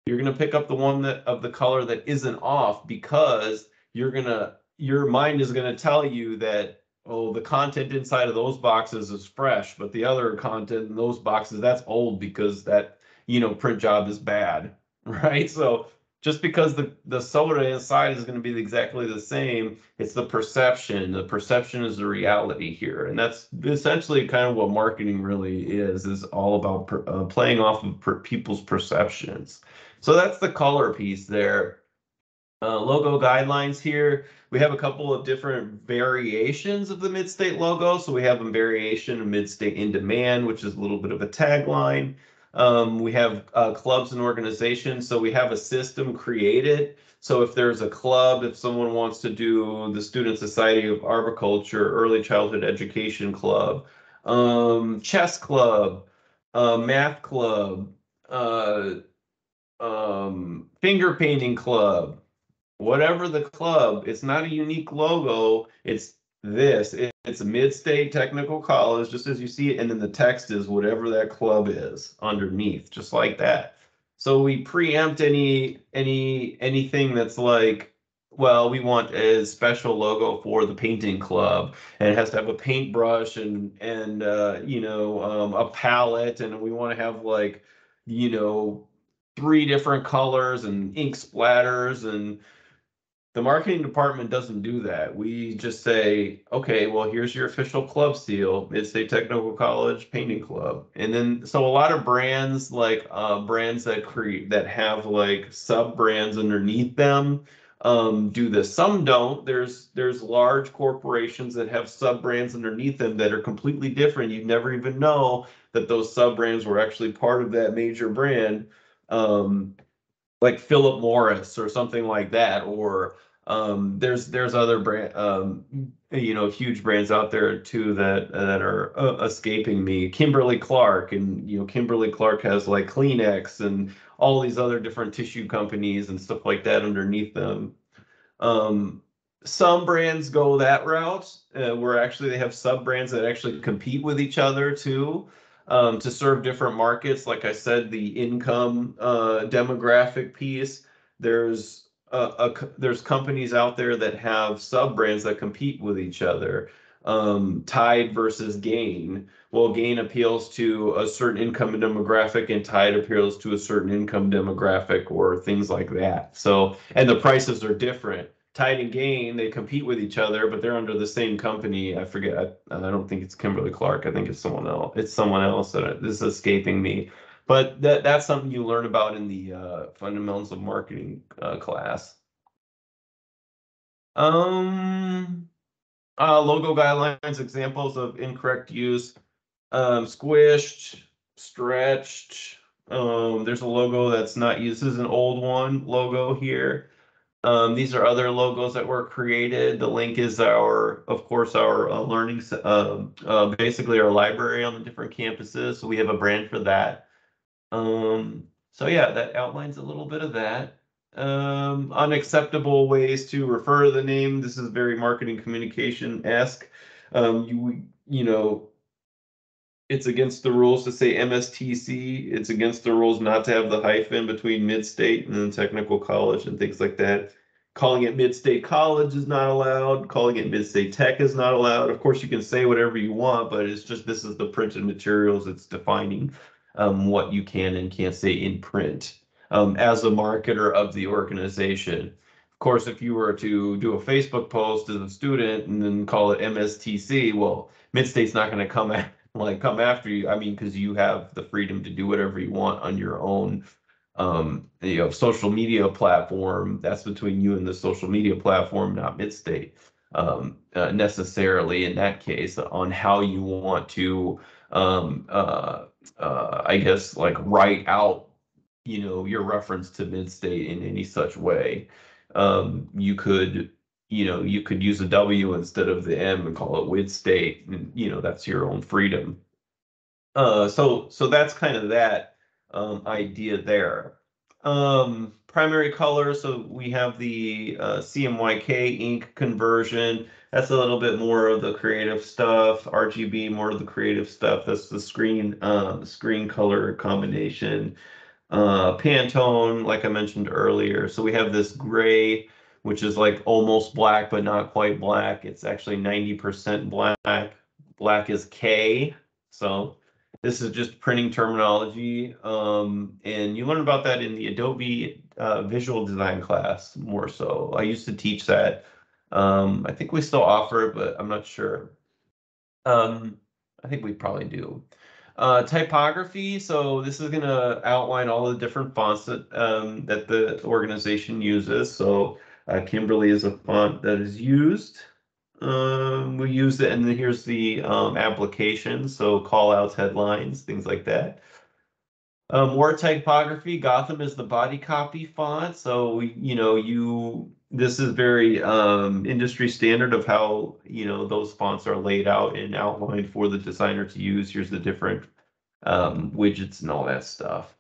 Speaker 1: You're going to pick up the one that of the color that isn't off because you're going to your mind is going to tell you that oh, the content inside of those boxes is fresh, but the other content in those boxes, that's old because that, you know, print job is bad, [laughs] right? So just because the, the soda inside is going to be exactly the same, it's the perception. The perception is the reality here. And that's essentially kind of what marketing really is, is all about per, uh, playing off of per, people's perceptions. So that's the color piece there. Uh, logo guidelines here. We have a couple of different variations of the mid-state logo. So we have a variation of mid-state in demand, which is a little bit of a tagline. Um, we have uh, clubs and organizations. So we have a system created. So if there's a club, if someone wants to do the Student Society of Arboriculture, Early Childhood Education Club, um, chess club, uh, math club, uh, um, finger painting club, whatever the club, it's not a unique logo. It's this. It, it's a mid-state technical college, just as you see it, and then the text is whatever that club is underneath, just like that. So we preempt any any anything that's like, well, we want a special logo for the painting club, and it has to have a paintbrush and and uh, you know um, a palette, and we want to have like you know three different colors and ink splatters and the marketing department doesn't do that. We just say, okay, well, here's your official club seal, Mid-State Technical College Painting Club. And then, so a lot of brands, like uh, brands that create, that have like sub brands underneath them, um, do this. Some don't. There's there's large corporations that have sub brands underneath them that are completely different. You never even know that those sub brands were actually part of that major brand. Um, like Philip Morris or something like that, or um, there's there's other brand, um, you know, huge brands out there too that that are uh, escaping me. Kimberly Clark, and you know, Kimberly Clark has like Kleenex and all these other different tissue companies and stuff like that underneath them. Um, some brands go that route, uh, where actually they have sub brands that actually compete with each other too. Um, to serve different markets. Like I said, the income uh, demographic piece. There's a, there's companies out there that have sub brands that compete with each other. Um, Tide versus Gain. Well, Gain appeals to a certain income demographic, and Tide appeals to a certain income demographic, or things like that. So, and the prices are different. Tide and Gain, they compete with each other, but they're under the same company. I forget. I, I don't think it's Kimberly Clark. I think it's someone else. It's someone else that this is escaping me. But that that's something you learn about in the uh, fundamentals of marketing uh, class. Um, uh, logo guidelines, examples of incorrect use, um, squished, stretched. Um, there's a logo that's not used. This is an old one logo here. Um, these are other logos that were created. The link is our, of course, our uh, learning, uh, uh, basically our library on the different campuses. So we have a brand for that. Um, so yeah, that outlines a little bit of that. Um, unacceptable ways to refer to the name. This is very marketing communication esque. Um, you you know, it's against the rules to say MSTC. It's against the rules not to have the hyphen between mid-state and then technical college and things like that. Calling it mid-state college is not allowed. Calling it mid-state tech is not allowed. Of course, you can say whatever you want, but it's just this is the printed materials it's defining. um, what you can and can't say in print um, as a marketer of the organization. Of course, if you were to do a Facebook post as a student and then call it MSTC, well, Midstate's not going to come at, like come after you. I mean, because you have the freedom to do whatever you want on your own um, you know, social media platform. That's between you and the social media platform, not Midstate um, uh, necessarily in that case on how you want to, um, uh, uh, I guess, like write out, you know, your reference to Midstate in any such way. Um, you could, you know, you could use a W instead of the M and call it with Widstate, and you know, that's your own freedom. Uh, so, so that's kind of that um, idea there. Um, primary color, so we have the uh, CMYK ink conversion. That's a little bit more of the creative stuff. RGB, more of the creative stuff. That's the screen uh, screen color combination. Uh, Pantone, like I mentioned earlier. So we have this gray, which is like almost black, but not quite black. It's actually 90% black. Black is K. So this is just printing terminology, um, and you learn about that in the Adobe uh, Visual Design class more so. I used to teach that. Um, I think we still offer it, but I'm not sure. Um, I think we probably do. Uh, typography. So this is going to outline all the different fonts that um, that the organization uses. So uh, Kimberly is a font that is used. Um, we use it, and then here's the um, application. So callouts, headlines, things like that. Um, word typography, Gotham is the body copy font. So, you know, you this is very um, industry standard of how, you know, those fonts are laid out and outlined for the designer to use. Here's the different um, widgets and all that stuff.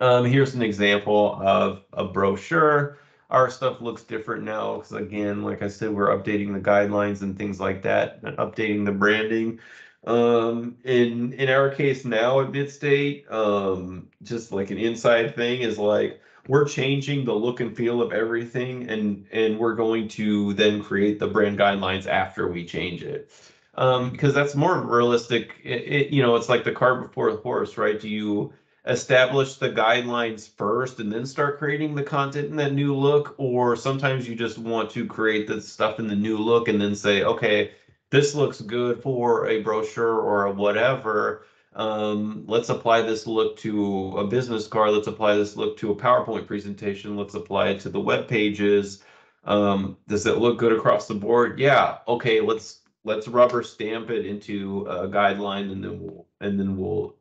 Speaker 1: Um, here's an example of a brochure our stuff looks different now because again like i said we're updating the guidelines and things like that and updating the branding. Um in in our case now at midstate um just like an inside thing is like we're changing the look and feel of everything and and we're going to then create the brand guidelines after we change it. Um because that's more realistic it, it you know it's like the cart before the horse right? Do you establish the guidelines first and then start creating the content in that new look or sometimes you just want to create the stuff in the new look and then say okay this looks good for a brochure or a whatever. Um, let's apply this look to a business card. Let's apply this look to a powerpoint presentation. Let's apply it to the web pages. Um, does it look good across the board? Yeah okay let's let's rubber stamp it into a guideline and then we'll and then we'll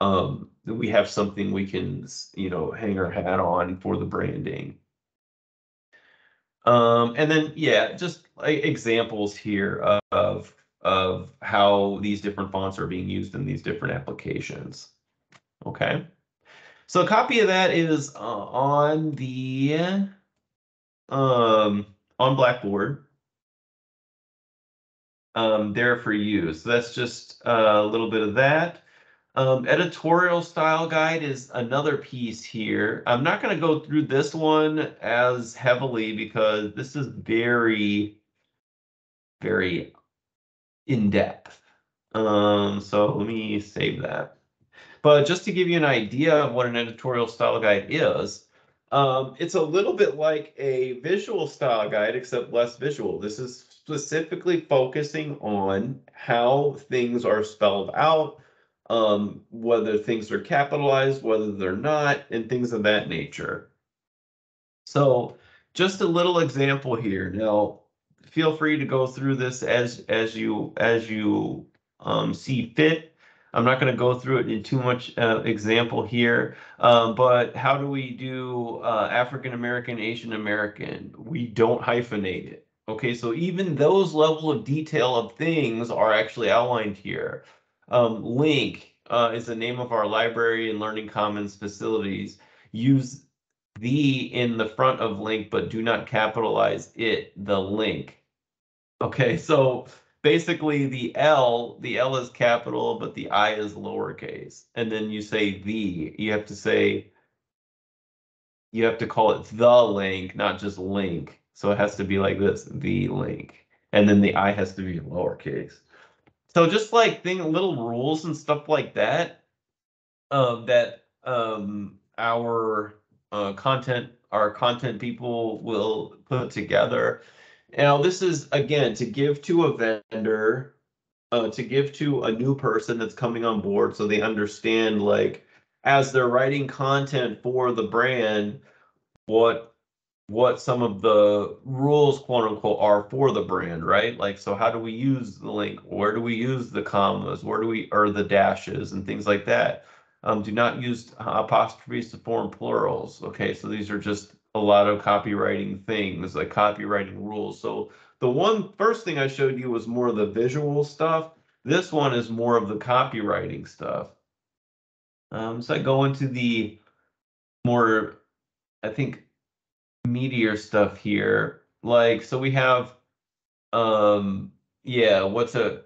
Speaker 1: um, we have something we can, you know, hang our hat on for the branding. Um, and then, yeah, just like examples here of, of how these different fonts are being used in these different applications. Okay. So a copy of that is uh, on the, um, on Blackboard. Um, there for you. So that's just a little bit of that. Um, editorial style guide is another piece here. I'm not going to go through this one as heavily because this is very, very in depth. Um, so let me save that. But just to give you an idea of what an editorial style guide is, um, it's a little bit like a visual style guide, except less visual. This is specifically focusing on how things are spelled out, um, whether things are capitalized, whether they're not, and things of that nature. So just a little example here. Now, feel free to go through this as as you as you um, see fit. I'm not going to go through it in too much uh, example here, um, but how do we do uh, African American, Asian American? We don't hyphenate it. Okay, so even those level of detail of things are actually outlined here. Um, LINC uh, is the name of our library and learning commons facilities. Use the in the front of link, but do not capitalize it, the link. Okay, [laughs] so basically the L, the L is capital, but the I is lowercase. And then you say the, you have to say, you have to call it the link, not just link. So it has to be like this, the link. And then the I has to be lowercase. So just like thing, little rules and stuff like that um, that um, our uh, content, our content people will put together. Now, this is again to give to a vendor, uh, to give to a new person that's coming on board, so they understand like as they're writing content for the brand, what what some of the rules quote unquote are for the brand right? Like so how do we use the link? Where do we use the commas? Where do we or the dashes and things like that? Um, do not use apostrophes to form plurals. Okay so these are just a lot of copywriting things like copywriting rules. So the one first thing i showed you was more of the visual stuff. This one is more of the copywriting stuff. Um, so i go into the more i think meteor stuff here. Like, so we have, um, yeah, what's a,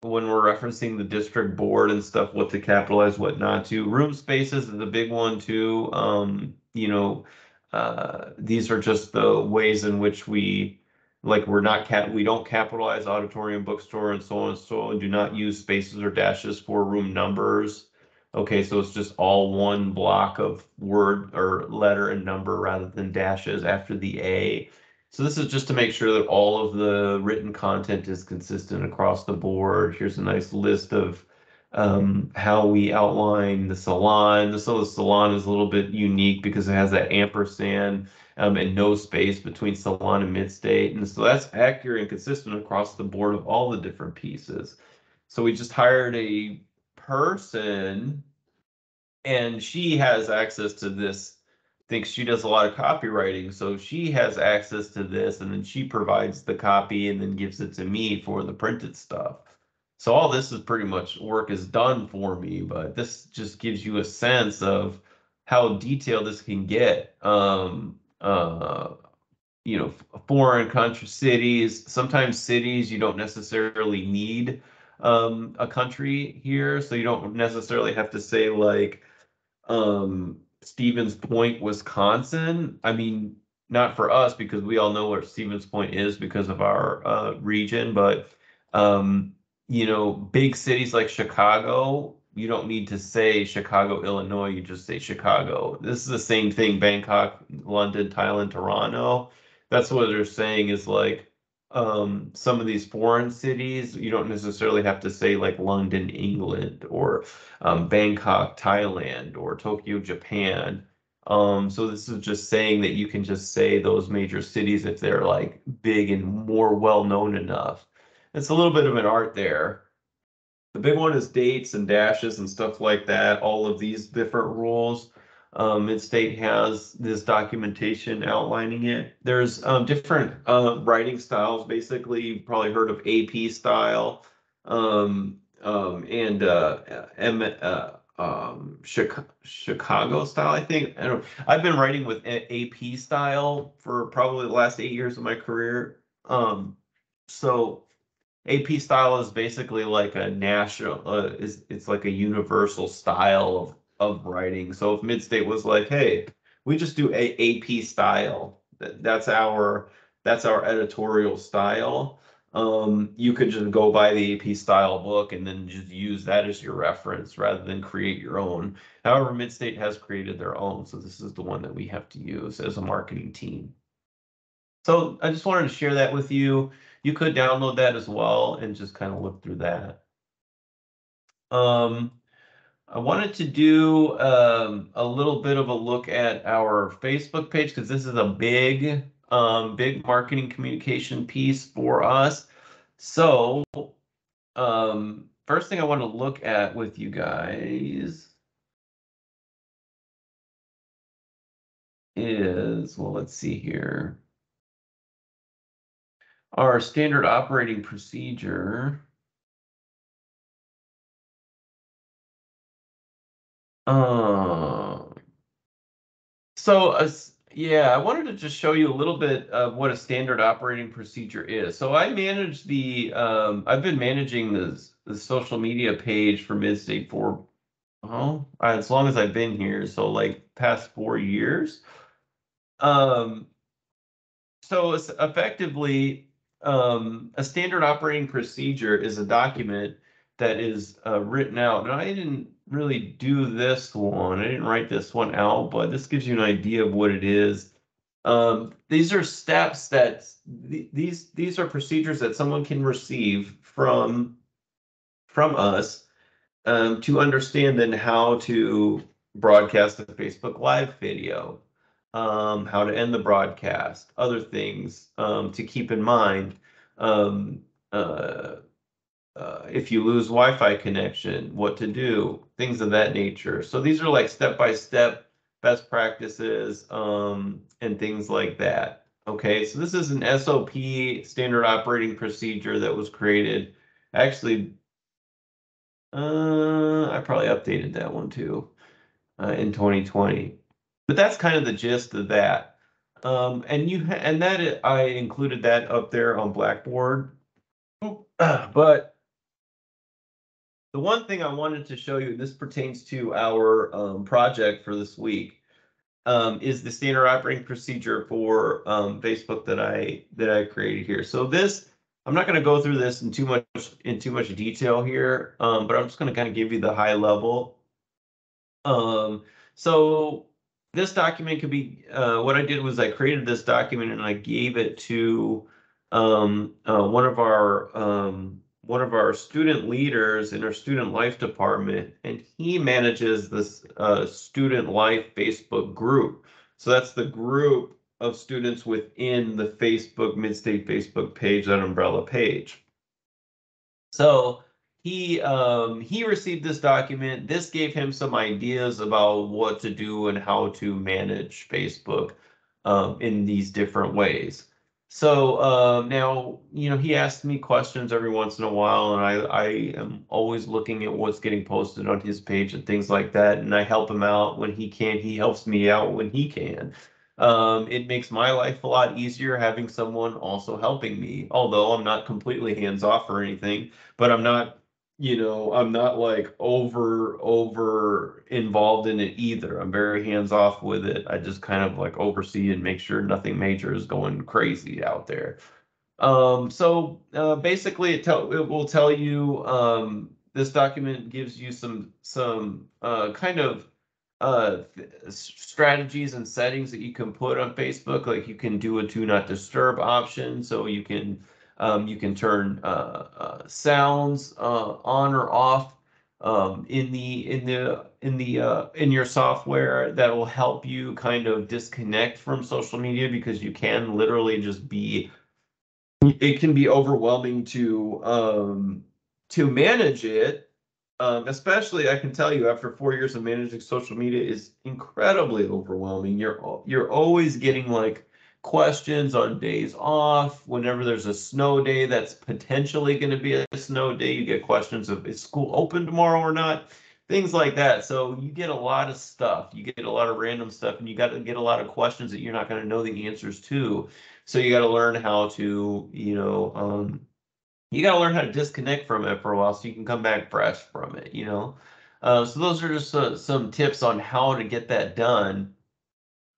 Speaker 1: when we're referencing the district board and stuff, what to capitalize, what not to. Room spaces is a big one too. Um, you know, uh, these are just the ways in which we, like, we're not cap, we don't capitalize auditorium, bookstore, and so on and so on. Do not use spaces or dashes for room numbers. Okay, so it's just all one block of word or letter and number rather than dashes after the A. So this is just to make sure that all of the written content is consistent across the board. Here's a nice list of um, how we outline the salon. So the salon is a little bit unique because it has that ampersand um, and no space between salon and mid-state. And so that's accurate and consistent across the board of all the different pieces. So we just hired a person and she has access to this thinks she does a lot of copywriting so she has access to this and then she provides the copy and then gives it to me for the printed stuff. So all this is pretty much work is done for me but this just gives you a sense of how detailed this can get. Um uh you know foreign country cities sometimes cities you don't necessarily need um, a country here, so you don't necessarily have to say like um, Stevens Point, Wisconsin. I mean, not for us because we all know where Stevens Point is because of our uh, region, but um, you know, big cities like Chicago, you don't need to say Chicago, Illinois. You just say Chicago. This is the same thing. Bangkok, London, Thailand, Toronto. That's what they're saying is like um, some of these foreign cities, you don't necessarily have to say like London, England, or um, Bangkok, Thailand, or Tokyo, Japan. Um, so this is just saying that you can just say those major cities if they're like big and more well known enough. It's a little bit of an art there. The big one is dates and dashes and stuff like that. All of these different rules. Um, Midstate has this documentation outlining it. There's um, different uh, writing styles. Basically, you've probably heard of AP style um, um, and uh, M, uh, um, Chicago style. I think I don't. I've been writing with AP style for probably the last eight years of my career. So AP style is basically like a national. Uh, is it's like a universal style of of writing. So if Midstate was like, hey, we just do a AP style. That's our that's our editorial style. Um, you could just go buy the AP style book and then just use that as your reference rather than create your own. However, Midstate has created their own, so this is the one that we have to use as a marketing team. So I just wanted to share that with you. You could download that as well and just kind of look through that. Um, I wanted to do um, a little bit of a look at our Facebook page because this is a big, um, big marketing communication piece for us. So, um, first thing I want to look at with you guys is, well, let's see here. Our standard operating procedure. Um, so, uh, yeah, I wanted to just show you a little bit of what a standard operating procedure is. So I manage the, um, I've been managing this the social media page for Midstate for, oh, as long as I've been here. So like past four years. Um, so it's effectively, um, a standard operating procedure is a document that is uh, written out. And I didn't really do this one. I didn't write this one out, but this gives you an idea of what it is. Um, these are steps that th these these are procedures that someone can receive from from us um, to understand then how to broadcast a Facebook Live video, um, how to end the broadcast, other things um, to keep in mind. Um, uh, uh, if you lose Wi-Fi connection, what to do, things of that nature. So these are like step-by-step best practices um, and things like that. Okay, so this is an SOP, standard operating procedure that was created. Actually, uh, I probably updated that one too uh, in 2020. But that's kind of the gist of that. Um, and you and that I included that up there on Blackboard. [clears throat] But the one thing I wanted to show you, this pertains to our um, project for this week, um, is the standard operating procedure for um, Facebook that I that I created here. So this, I'm not going to go through this in too much in too much detail here, um, but I'm just going to kind of give you the high level. Um, so this document could be uh, what I did was I created this document and I gave it to um, uh, one of our um, one of our student leaders in our student life department, and he manages this uh, student life Facebook group. So that's the group of students within the Facebook Midstate Facebook page, that umbrella page. So he um, he received this document. This gave him some ideas about what to do and how to manage Facebook um, in these different ways. So uh, now, you know, he asks me questions every once in a while, and I, I am always looking at what's getting posted on his page and things like that. And I help him out when he can. He helps me out when he can. Um, it makes my life a lot easier having someone also helping me, although I'm not completely hands off or anything, but I'm not you know, I'm not like over over involved in it either. I'm very hands off with it. I just kind of like oversee and make sure nothing major is going crazy out there. Um, so uh, basically, it tell it will tell you um, this document gives you some some uh, kind of uh, strategies and settings that you can put on Facebook. Like you can do a do not disturb option, so you can um, you can turn uh, uh, sounds uh, on or off um, in the in the in the uh, in your software that will help you kind of disconnect from social media because you can literally just be it can be overwhelming to um, to manage it um, especially I can tell you after four years of managing social media is incredibly overwhelming. You're you're always getting like questions on days off. Whenever there's a snow day that's potentially going to be a snow day, you get questions of is school open tomorrow or not? Things like that. So you get a lot of stuff. You get a lot of random stuff, and you got to get a lot of questions that you're not going to know the answers to. So you got to learn how to, you know, um, you got to learn how to disconnect from it for a while so you can come back fresh from it. You know. Uh, so those are just uh, some tips on how to get that done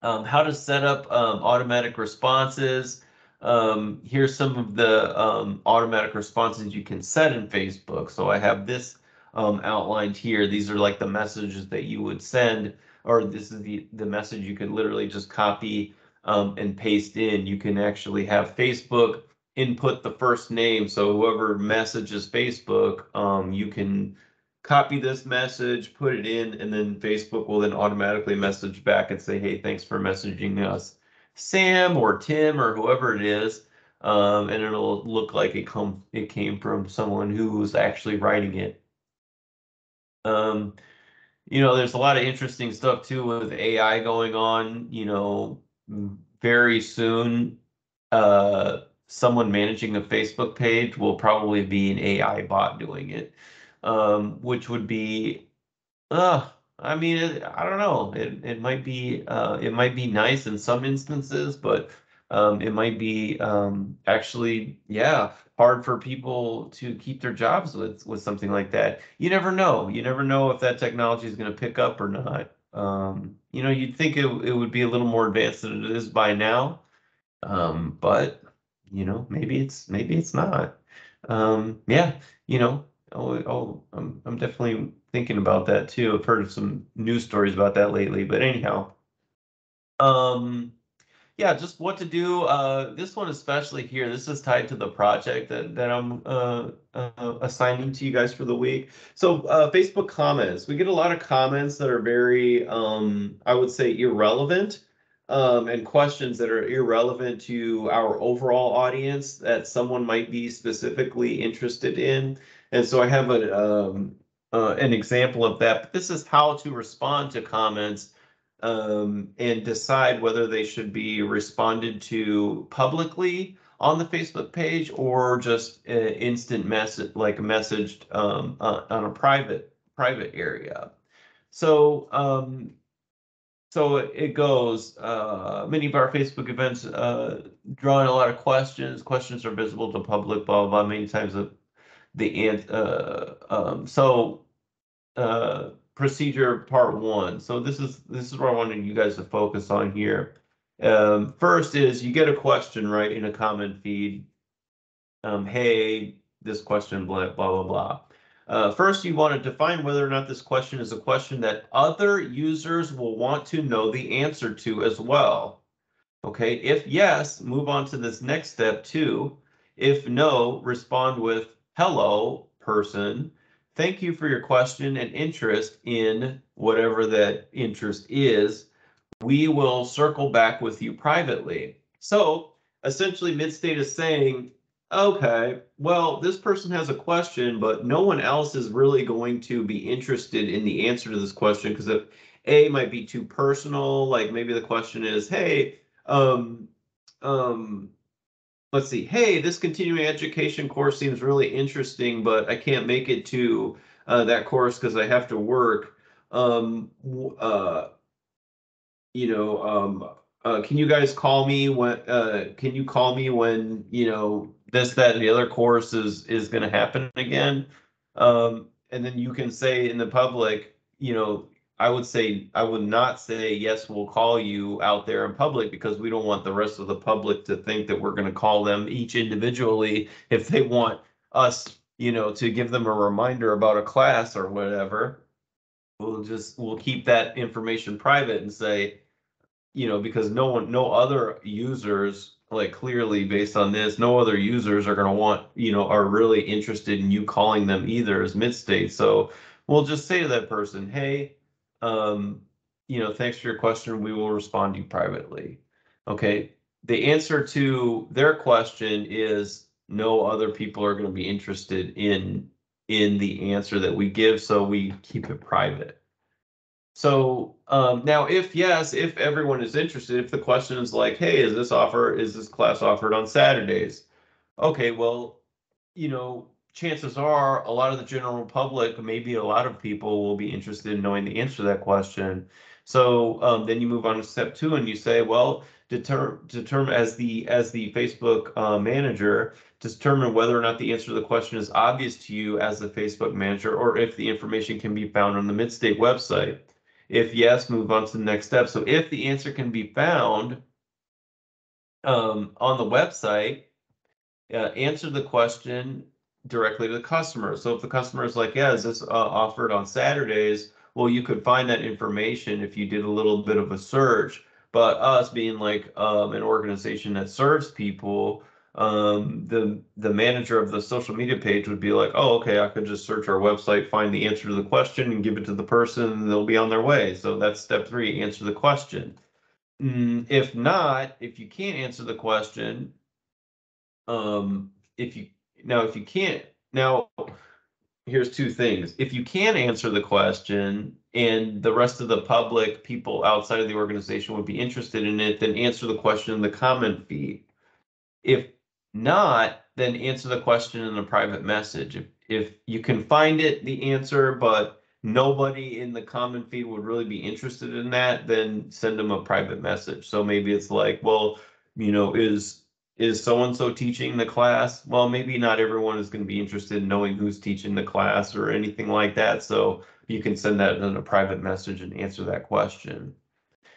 Speaker 1: um, how to set up um, automatic responses. Um, here's some of the um, automatic responses you can set in Facebook. So I have this um, outlined here. These are like the messages that you would send, or this is the, the message you could literally just copy um, and paste in. You can actually have Facebook input the first name. So whoever messages Facebook, you can copy this message, put it in, and then Facebook will then automatically message back and say, hey, thanks for messaging us, Sam or Tim or whoever it is. Um, and it'll look like it come it came from someone who was actually writing it. Um, you know, there's a lot of interesting stuff too with AI going on. You know, very soon, uh, someone managing a Facebook page will probably be an AI bot doing it um, which would be, uh, I mean, it, I don't know. It it might be uh, it might be nice in some instances, but um, it might be um, actually, yeah, hard for people to keep their jobs with with something like that. You never know. You never know if that technology is going to pick up or not. Um, you know, you'd think it it would be a little more advanced than it is by now, um, but you know, maybe it's maybe it's not. Um, yeah, you know, oh, oh, I'm, I'm definitely thinking about that too. I've heard of some news stories about that lately, but anyhow. Um, yeah, just what to do. Uh, this one especially here, this is tied to the project that, that I'm uh, uh, assigning to you guys for the week. So uh, Facebook comments, we get a lot of comments that are very, um, I would say irrelevant um, and questions that are irrelevant to our overall audience that someone might be specifically interested in. And so I have a, um, uh, an example of that, but this is how to respond to comments um, and decide whether they should be responded to publicly on the Facebook page or just uh, instant message, like messaged um, uh, on a private private area. So um, so it goes. Uh, many of our Facebook events uh, drawing a lot of questions. Questions are visible to public. Blah blah. blah many times the the uh, um, so uh, procedure part one. So this is this is what I wanted you guys to focus on here. Um, first is you get a question right in a comment feed. Um, hey, this question, blah blah blah blah. Uh, first, you want to define whether or not this question is a question that other users will want to know the answer to as well. Okay, if yes, move on to this next step two. If no, respond with hello person Thank you for your question and interest in whatever that interest is. We will circle back with you privately. So essentially, Midstate is saying, okay, well, this person has a question, but no one else is really going to be interested in the answer to this question because it A might be too personal. Like maybe the question is, hey, um, um, let's see, hey, this continuing education course seems really interesting, but I can't make it to uh, that course because I have to work. Um, uh, you know, um, uh, can you guys call me when? Uh, can you call me when you know this, that, and the other course is is going to happen again? Um, and then you can say in the public, you know, I would say I would not say yes, we'll call you out there in public because we don't want the rest of the public to think that we're going to call them each individually if they want us, you know, to give them a reminder about a class or whatever. We'll just we'll keep that information private and say, you know, because no one, no other users like clearly based on this, no other users are going to want, you know, are really interested in you calling them either as mid state. So we'll just say to that person, hey, um, you know, thanks for your question. We will respond to you privately. Okay. The answer to their question is no other people are going to be interested in in the answer that we give, so we keep it private. So um, now, if yes, if everyone is interested, if the question is like, hey, is this offer, is this class offered on Saturdays? Okay, well, you know, chances are a lot of the general public, maybe a lot of people will be interested in knowing the answer to that question. So um, then you move on to step two and you say, well, determine determine as the as the Facebook uh, manager, determine whether or not the answer to the question is obvious to you as the Facebook manager, or if the information can be found on the Midstate website. If yes, move on to the next step. So if the answer can be found um, on the website, uh, answer the question directly to the customer. So if the customer is like, yeah, is this uh, offered on Saturdays? Well, you could find that information if you did a little bit of a search. But us being like um, an organization that serves people, um, the the manager of the social media page would be like, oh, okay, I could just search our website, find the answer to the question, and give it to the person, and they'll be on their way. So that's step three: answer the question. Mm, if not, if you can't answer the question, um, if you now, if you can't, now here's two things. If you can answer the question and the rest of the public, people outside of the organization would be interested in it, then answer the question in the comment feed. If not, then answer the question in a private message. If, if you can find it, the answer, but nobody in the comment feed would really be interested in that, then send them a private message. So maybe it's like, well, you know, is is so and so teaching the class? Well, maybe not everyone is going to be interested in knowing who's teaching the class or anything like that. So you can send that in a private message and answer that question.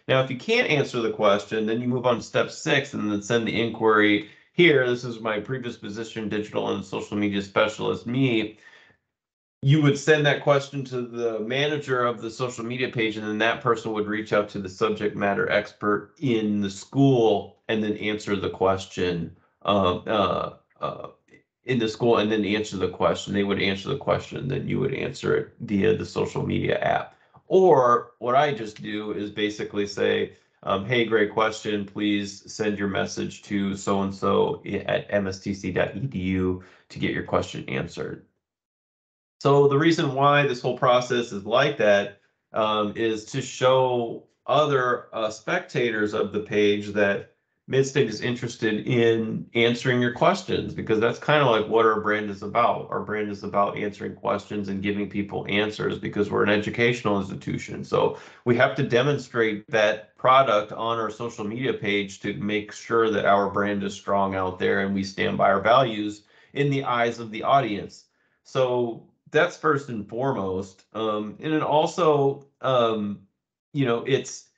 Speaker 1: Now, if you can't answer the question, then you move on to step six and then send the inquiry here. This is my previous position, digital and social media specialist, me. you would send that question to the manager of the social media page, and then that person would reach out to the subject matter expert in the school and then answer the question uh, uh, uh, in the school and then answer the question. They would answer the question, then you would answer it via the social media app. Or what I just do is basically say, um, hey, great question. Please send your message to so and so at mstc.edu to get your question answered. So the reason why this whole process is like that um, is to show other uh, spectators of the page that Midstate is interested in answering your questions because that's kind of like what our brand is about. Our brand is about answering questions and giving people answers because we're an educational institution. So we have to demonstrate that product on our social media page to make sure that our brand is strong out there and we stand by our values in the eyes of the audience. So that's first and foremost. Um, and then also, um, you know, it's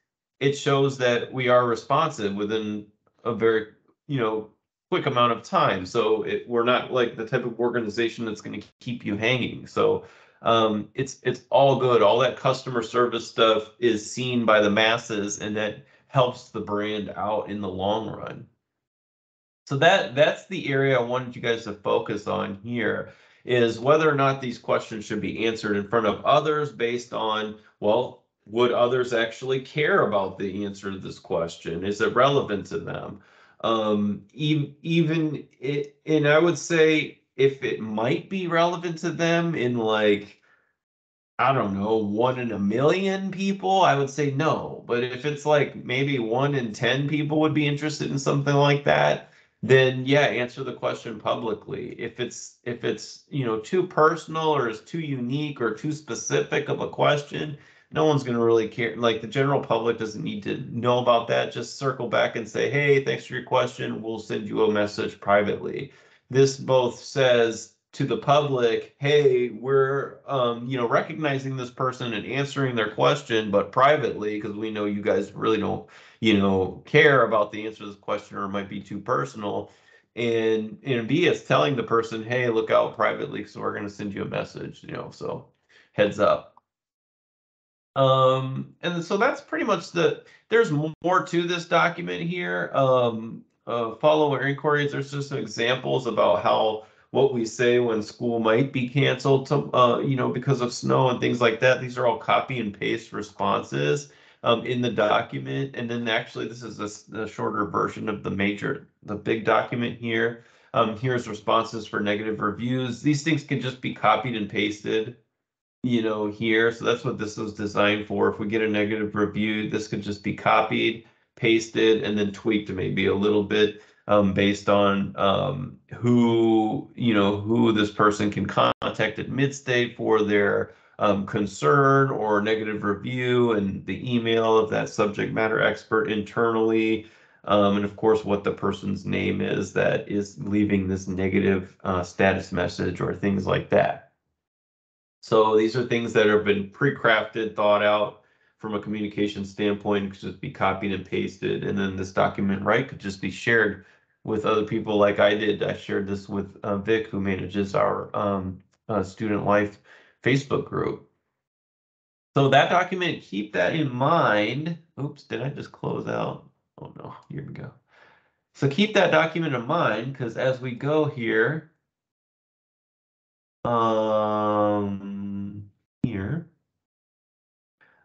Speaker 1: it shows that we are responsive within a very you know quick amount of time. So it, we're not like the type of organization that's going to keep you hanging. So um, it's it's all good. All that customer service stuff is seen by the masses, and that helps the brand out in the long run. So that that's the area I wanted you guys to focus on here is whether or not these questions should be answered in front of others based on well would others actually care about the answer to this question? Is it relevant to them? Um, even, it, and I would say if it might be relevant to them in like, I don't know, one in a million people, I would say no. But if it's like maybe one in 10 people would be interested in something like that, then yeah, answer the question publicly. If it's if it's you know too personal or is too unique or too specific of a question, no one's going to really care. Like the general public doesn't need to know about that. Just circle back and say, hey, thanks for your question. We'll send you a message privately. This both says to the public, hey, we're um, you know recognizing this person and answering their question, but privately because we know you guys really don't you know care about the answer to this question or it might be too personal. And and B, it's telling the person, hey, look out privately, so we're going to send you a message. You know, so heads up. Um, and so that's pretty much the, there's more to this document here. Um, uh, follow inquiries. There's just some examples about how what we say when school might be canceled to, uh, you know, because of snow and things like that. These are all copy and paste responses um, in the document. And then actually, this is a, a shorter version of the major, the big document here. Um, here's responses for negative reviews. These things can just be copied and pasted you know, here. So that's what this was designed for. If we get a negative review, this could just be copied, pasted, and then tweaked maybe a little bit um, based on um, who, you know, who this person can contact at Midstate for their um, concern or negative review and the email of that subject matter expert internally. Um, and of course, what the person's name is that is leaving this negative uh, status message or things like that. So these are things that have been pre-crafted, thought out from a communication standpoint, could just be copied and pasted. And then this document, right, could just be shared with other people like I did. I shared this with uh, Vic, who manages our um, uh, student life Facebook group. So that document, keep that in mind. Oops, did I just close out? Oh no, here we go. So keep that document in mind because as we go here, um.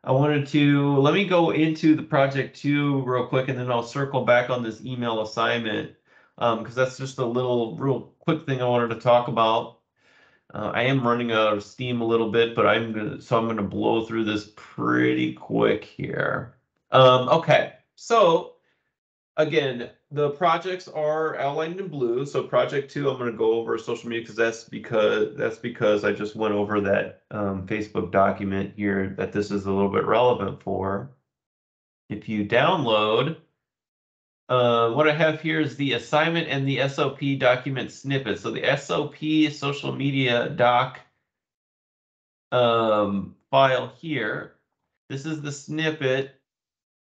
Speaker 1: I wanted to, let me go into the project two real quick, and then I'll circle back on this email assignment, um, because that's just a little, real quick thing I wanted to talk about. Uh, I am running out of steam a little bit, but I'm gonna, so I'm gonna blow through this pretty quick here. Um, okay, so again, the projects are outlined in blue. So project two, I'm going to go over social media because that's because that's because I just went over that um, Facebook document here that this is a little bit relevant for. If you download, uh, what I have here is the assignment and the SOP document snippet. So the SOP social media doc um, file here. This is the snippet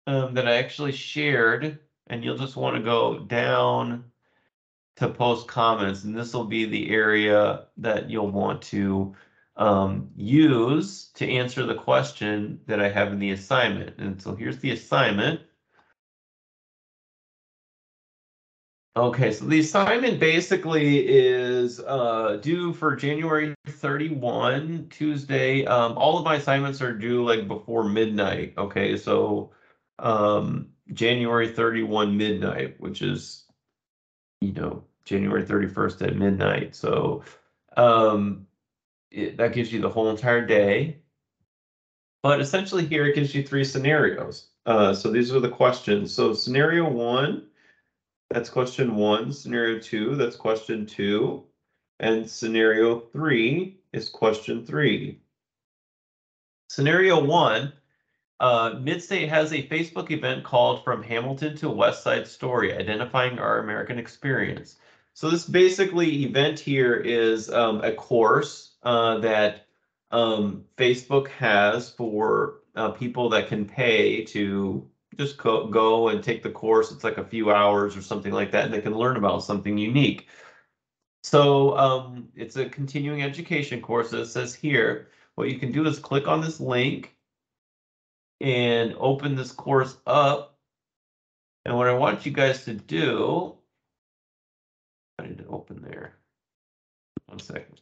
Speaker 1: um, that I actually shared and you'll just want to go down to post comments and this will be the area that you'll want to um, use to answer the question that I have in the assignment. And so here's the assignment. Okay, so the assignment basically is uh, due for January 31, Tuesday. Um, all of my assignments are due like before midnight. Okay, so um, January 31 midnight, which is, you know, January 31st at midnight. So um, it, that gives you the whole entire day. But essentially here it gives you three scenarios. Uh, so these are the questions. So scenario one, that's question one. Scenario two, that's question two. And scenario three is question three. Scenario one, uh, Midstate has a Facebook event called From Hamilton to West Side Story, Identifying Our American Experience. So this basically event here is um, a course uh, that um, Facebook has for uh, people that can pay to just go, go and take the course. It's like a few hours or something like that, and they can learn about something unique. So um, it's a continuing education course. It says here, what you can do is click on this link and open this course up. And what I want you guys to do, I need to open there. One second.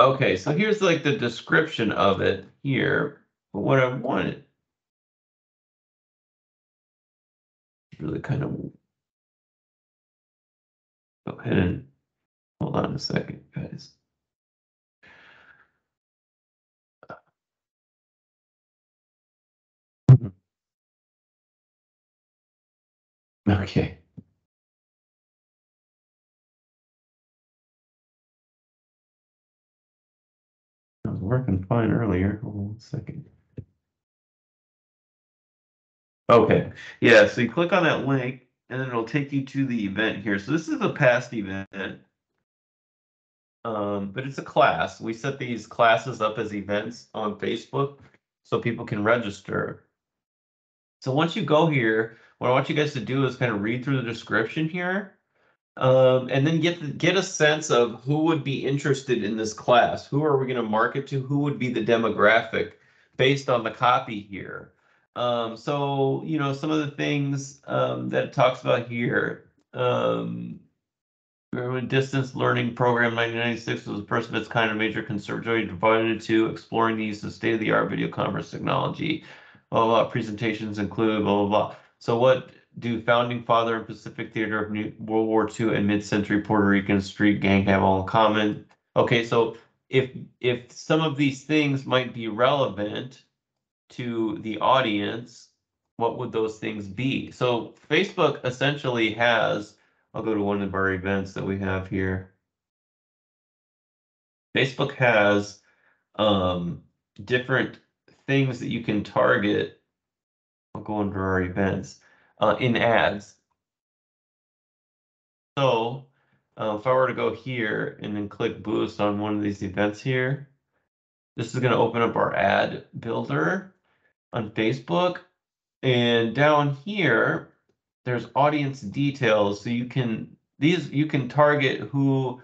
Speaker 1: Okay, so here's like the description of it here. But what I wanted really kind of go ahead and hold on a second, guys. Okay. I was working fine earlier. Hold on one second. Okay, yeah, so you click on that link and then it'll take you to the event here. So this is a past event. Um, but it's a class. We set these classes up as events on Facebook so people can register. So once you go here, what I want you guys to do is kind of read through the description here. Um, and then get get a sense of who would be interested in this class. Who are we going to market to? Who would be the demographic based on the copy here? Um, so you know some of the things um, that it talks about here. Um, distance learning program 1996 was the first of its kind of major conservatory devoted to exploring the use of state-of-the-art video conference technology. Blah, blah, blah, presentations include blah blah blah. So what do founding father and Pacific Theater of New World War II and mid-century Puerto Rican street gang have all in common? Okay, so if if some of these things might be relevant to the audience, what would those things be? So Facebook essentially has, I'll go to one of our events that we have here. Facebook has um, different things that you can target go under our events uh, in ads. So uh, if I were to go here and then click boost on one of these events here, this is going to open up our ad builder on Facebook. And down here, there's audience details. So you can these you can target who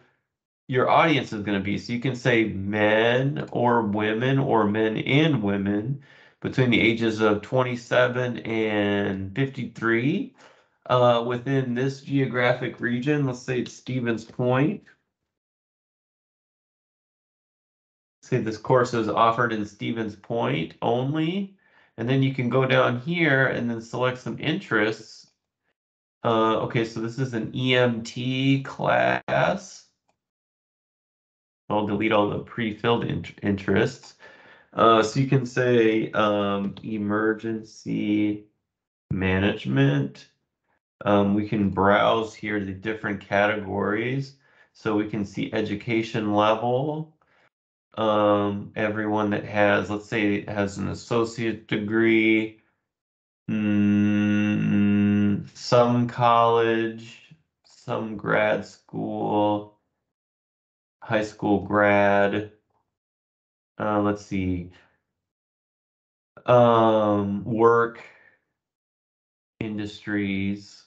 Speaker 1: your audience is going to be. So you can say men or women or men and women between the ages of 27 and 53 uh, within this geographic region. Let's say it's Stevens Point. Say this course is offered in Stevens Point only. And then you can go down here and then select some interests. Uh, okay, so this is an EMT class. I'll delete all the pre-filled in interests. Uh, so you can say um, emergency management. Um, we can browse here the different categories. So we can see education level. Um, everyone that has, let's say, has an associate degree, mm, some college, some grad school, high school grad uh, let's see. Um, work, industries,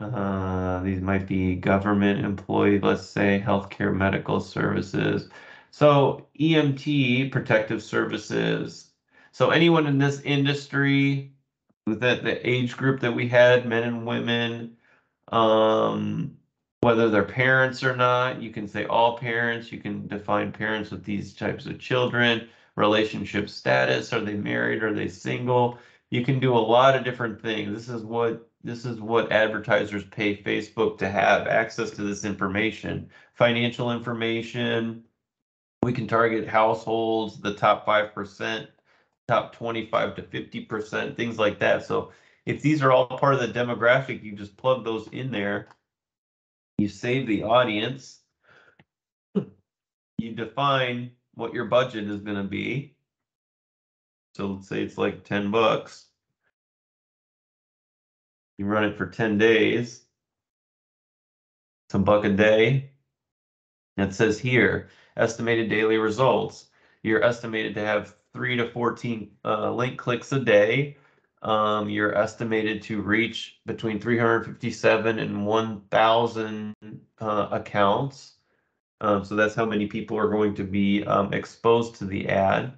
Speaker 1: Uh, these might be government employee, let's say healthcare, medical services. So EMT, protective services. So anyone in this industry, that the age group that we had, men and women, um, whether they're parents or not, you can say all parents. You can define parents with these types of children. Relationship status: Are they married? Are they single? You can do a lot of different things. This is what this is what advertisers pay Facebook to have access to this information, financial information. We can target households, the top 5%, top 25 to 50%, things like that. So if these are all part of the demographic, you just plug those in there. You save the audience. You define what your budget is going to be. So let's say it's like 10 bucks. You run it for 10 days. It's a buck a day. It says here, estimated daily results. You're estimated to have three to 14 uh, link clicks a day. Um, you're estimated to reach between 357 and 1,000 uh, accounts. Um, so that's how many people are going to be um, exposed to the ad.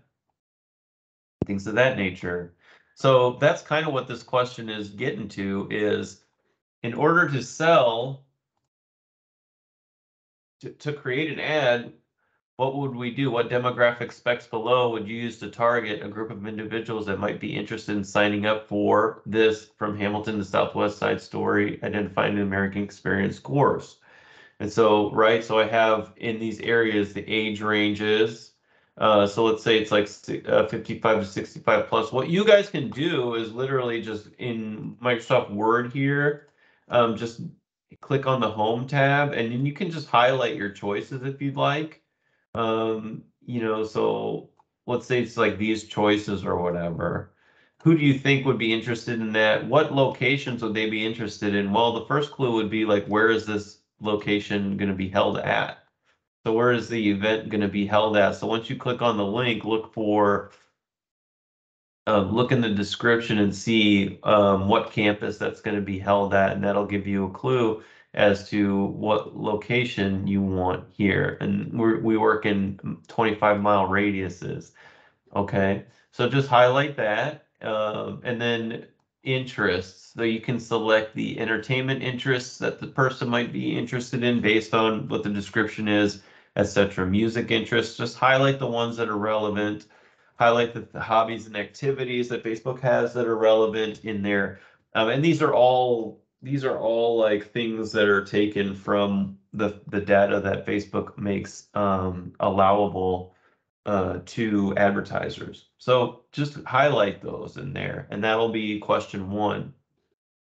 Speaker 1: Things of that nature. So that's kind of what this question is getting to is in order to sell, to, to create an ad, what would we do? What demographic specs below would you use to target a group of individuals that might be interested in signing up for this from Hamilton to Southwest Side Story Identifying the American Experience course? And so, right, so I have in these areas the age ranges, uh, so let's say it's like uh, 55 to 65 plus. What you guys can do is literally just in Microsoft Word here, um, just click on the Home tab, and then you can just highlight your choices if you'd like. Um, you know, so let's say it's like these choices or whatever. Who do you think would be interested in that? What locations would they be interested in? Well, the first clue would be like, where is this location going to be held at? So where is the event going to be held at? So once you click on the link, look for, uh, look in the description and see um, what campus that's going to be held at, and that'll give you a clue as to what location you want here. And we we work in 25 mile radiuses. Okay, so just highlight that, um, and then interests. So you can select the entertainment interests that the person might be interested in based on what the description is etc. Music interests, just highlight the ones that are relevant, highlight the, the, hobbies and activities that Facebook has that are relevant in there. Um, and these are all these are all like things that are taken from the the data that Facebook makes um, allowable uh, to advertisers. So just highlight those in there, and that'll be question one,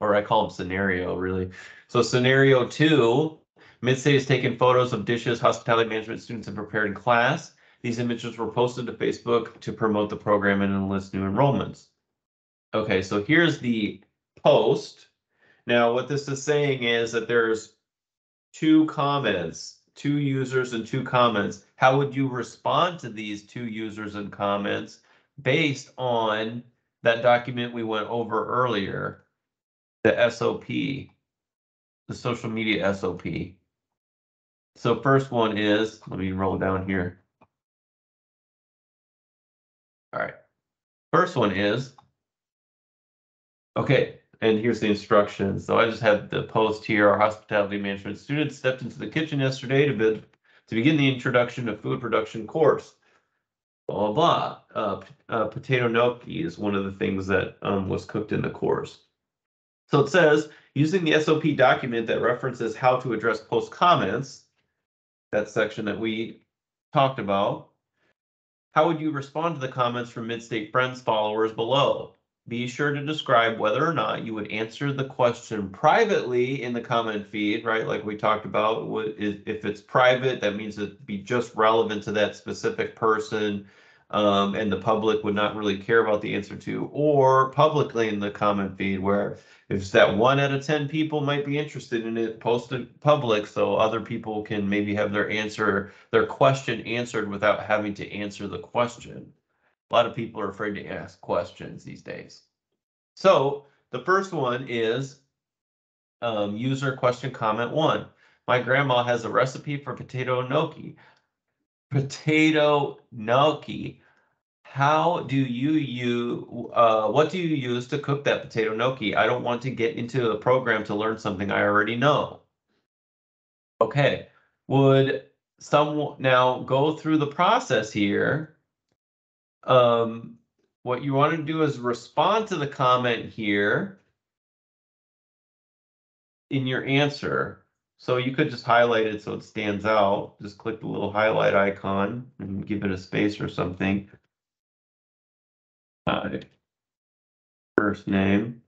Speaker 1: or I call them scenario really. So scenario two Midstate has taken photos of dishes hospitality management students have prepared in class. These images were posted to Facebook to promote the program and enlist new enrollments. Okay, so here's the post. Now, what this is saying is that there's two comments, two users and two comments. How would you respond to these two users and comments based on that document we went over earlier, the SOP, the social media SOP? So first one is, let me roll down here. All right. First one is, okay, and here's the instructions. So I just have the post here. Our hospitality management students stepped into the kitchen yesterday to, bid, to begin the introduction to food production course. Blah, blah, blah. Uh, uh, potato gnocchi is one of the things that um, was cooked in the course. So it says, using the SOP document that references how to address post comments, that section that we talked about. How would you respond to the comments from Midstate Friends followers below? Be sure to describe whether or not you would answer the question privately in the comment feed, right? Like we talked about, what is, if it's private, that means it'd be just relevant to that specific person um, and the public would not really care about the answer to, or publicly in the comment feed where if that one out of 10 people might be interested in it, post it public so other people can maybe have their answer, their question answered without having to answer the question. A lot of people are afraid to ask questions these days. So the first one is Um, user question comment one. My grandma has a recipe for potato gnocchi. Potato gnocchi. How do you use, uh, what do you use to cook that potato gnocchi? I don't want to get into a program to learn something I already know. Okay, would someone now go through the process here? Um, what you want to do is respond to the comment here in your answer. So you could just highlight it so it stands out. Just click the little highlight icon and give it a space or something. Hi. First name.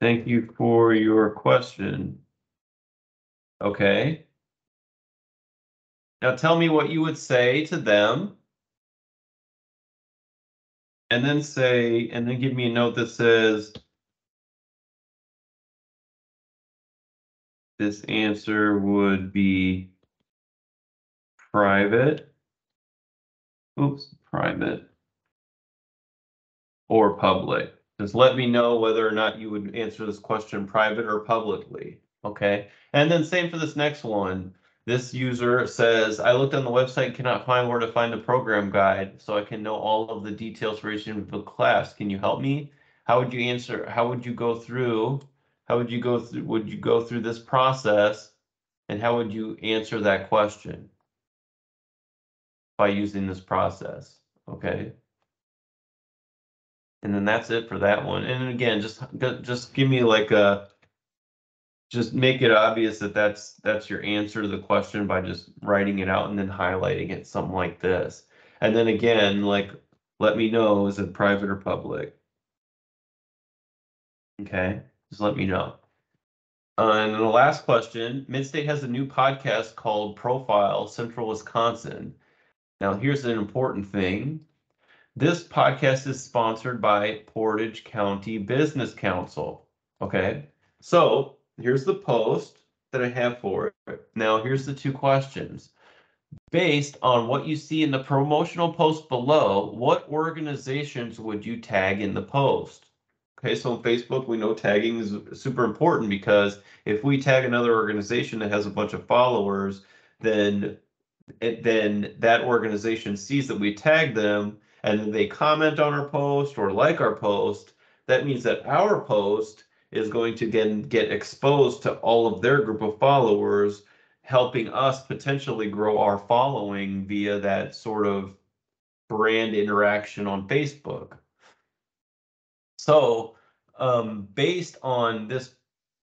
Speaker 1: Thank you for your question. Okay. Now tell me what you would say to them. And then say, and then give me a note that says, this answer would be private. Oops, private. Or public. Just let me know whether or not you would answer this question private or publicly. Okay. And then same for this next one. This user says, I looked on the website, cannot find where to find the program guide, so I can know all of the details for each individual class. Can you help me? How would you answer? How would you go through? How would you go through? Would you go through this process? And how would you answer that question? By using this process, okay? And then that's it for that one. And again, just just give me like a just make it obvious that that's that's your answer to the question by just writing it out and then highlighting it something like this. And then again like let me know is it private or public? Okay just let me know. Uh, and the last question midstate has a new podcast called profile central wisconsin. Now here's an important thing. This podcast is sponsored by portage county business council okay? So here's the post that I have for it. Now, here's the two questions. Based on what you see in the promotional post below, what organizations would you tag in the post? Okay, so on Facebook, we know tagging is super important because if we tag another organization that has a bunch of followers, then it, then that organization sees that we tag them and they comment on our post or like our post. That means that our post is going to get, get exposed to all of their group of followers, helping us potentially grow our following via that sort of brand interaction on Facebook. So, um, based on this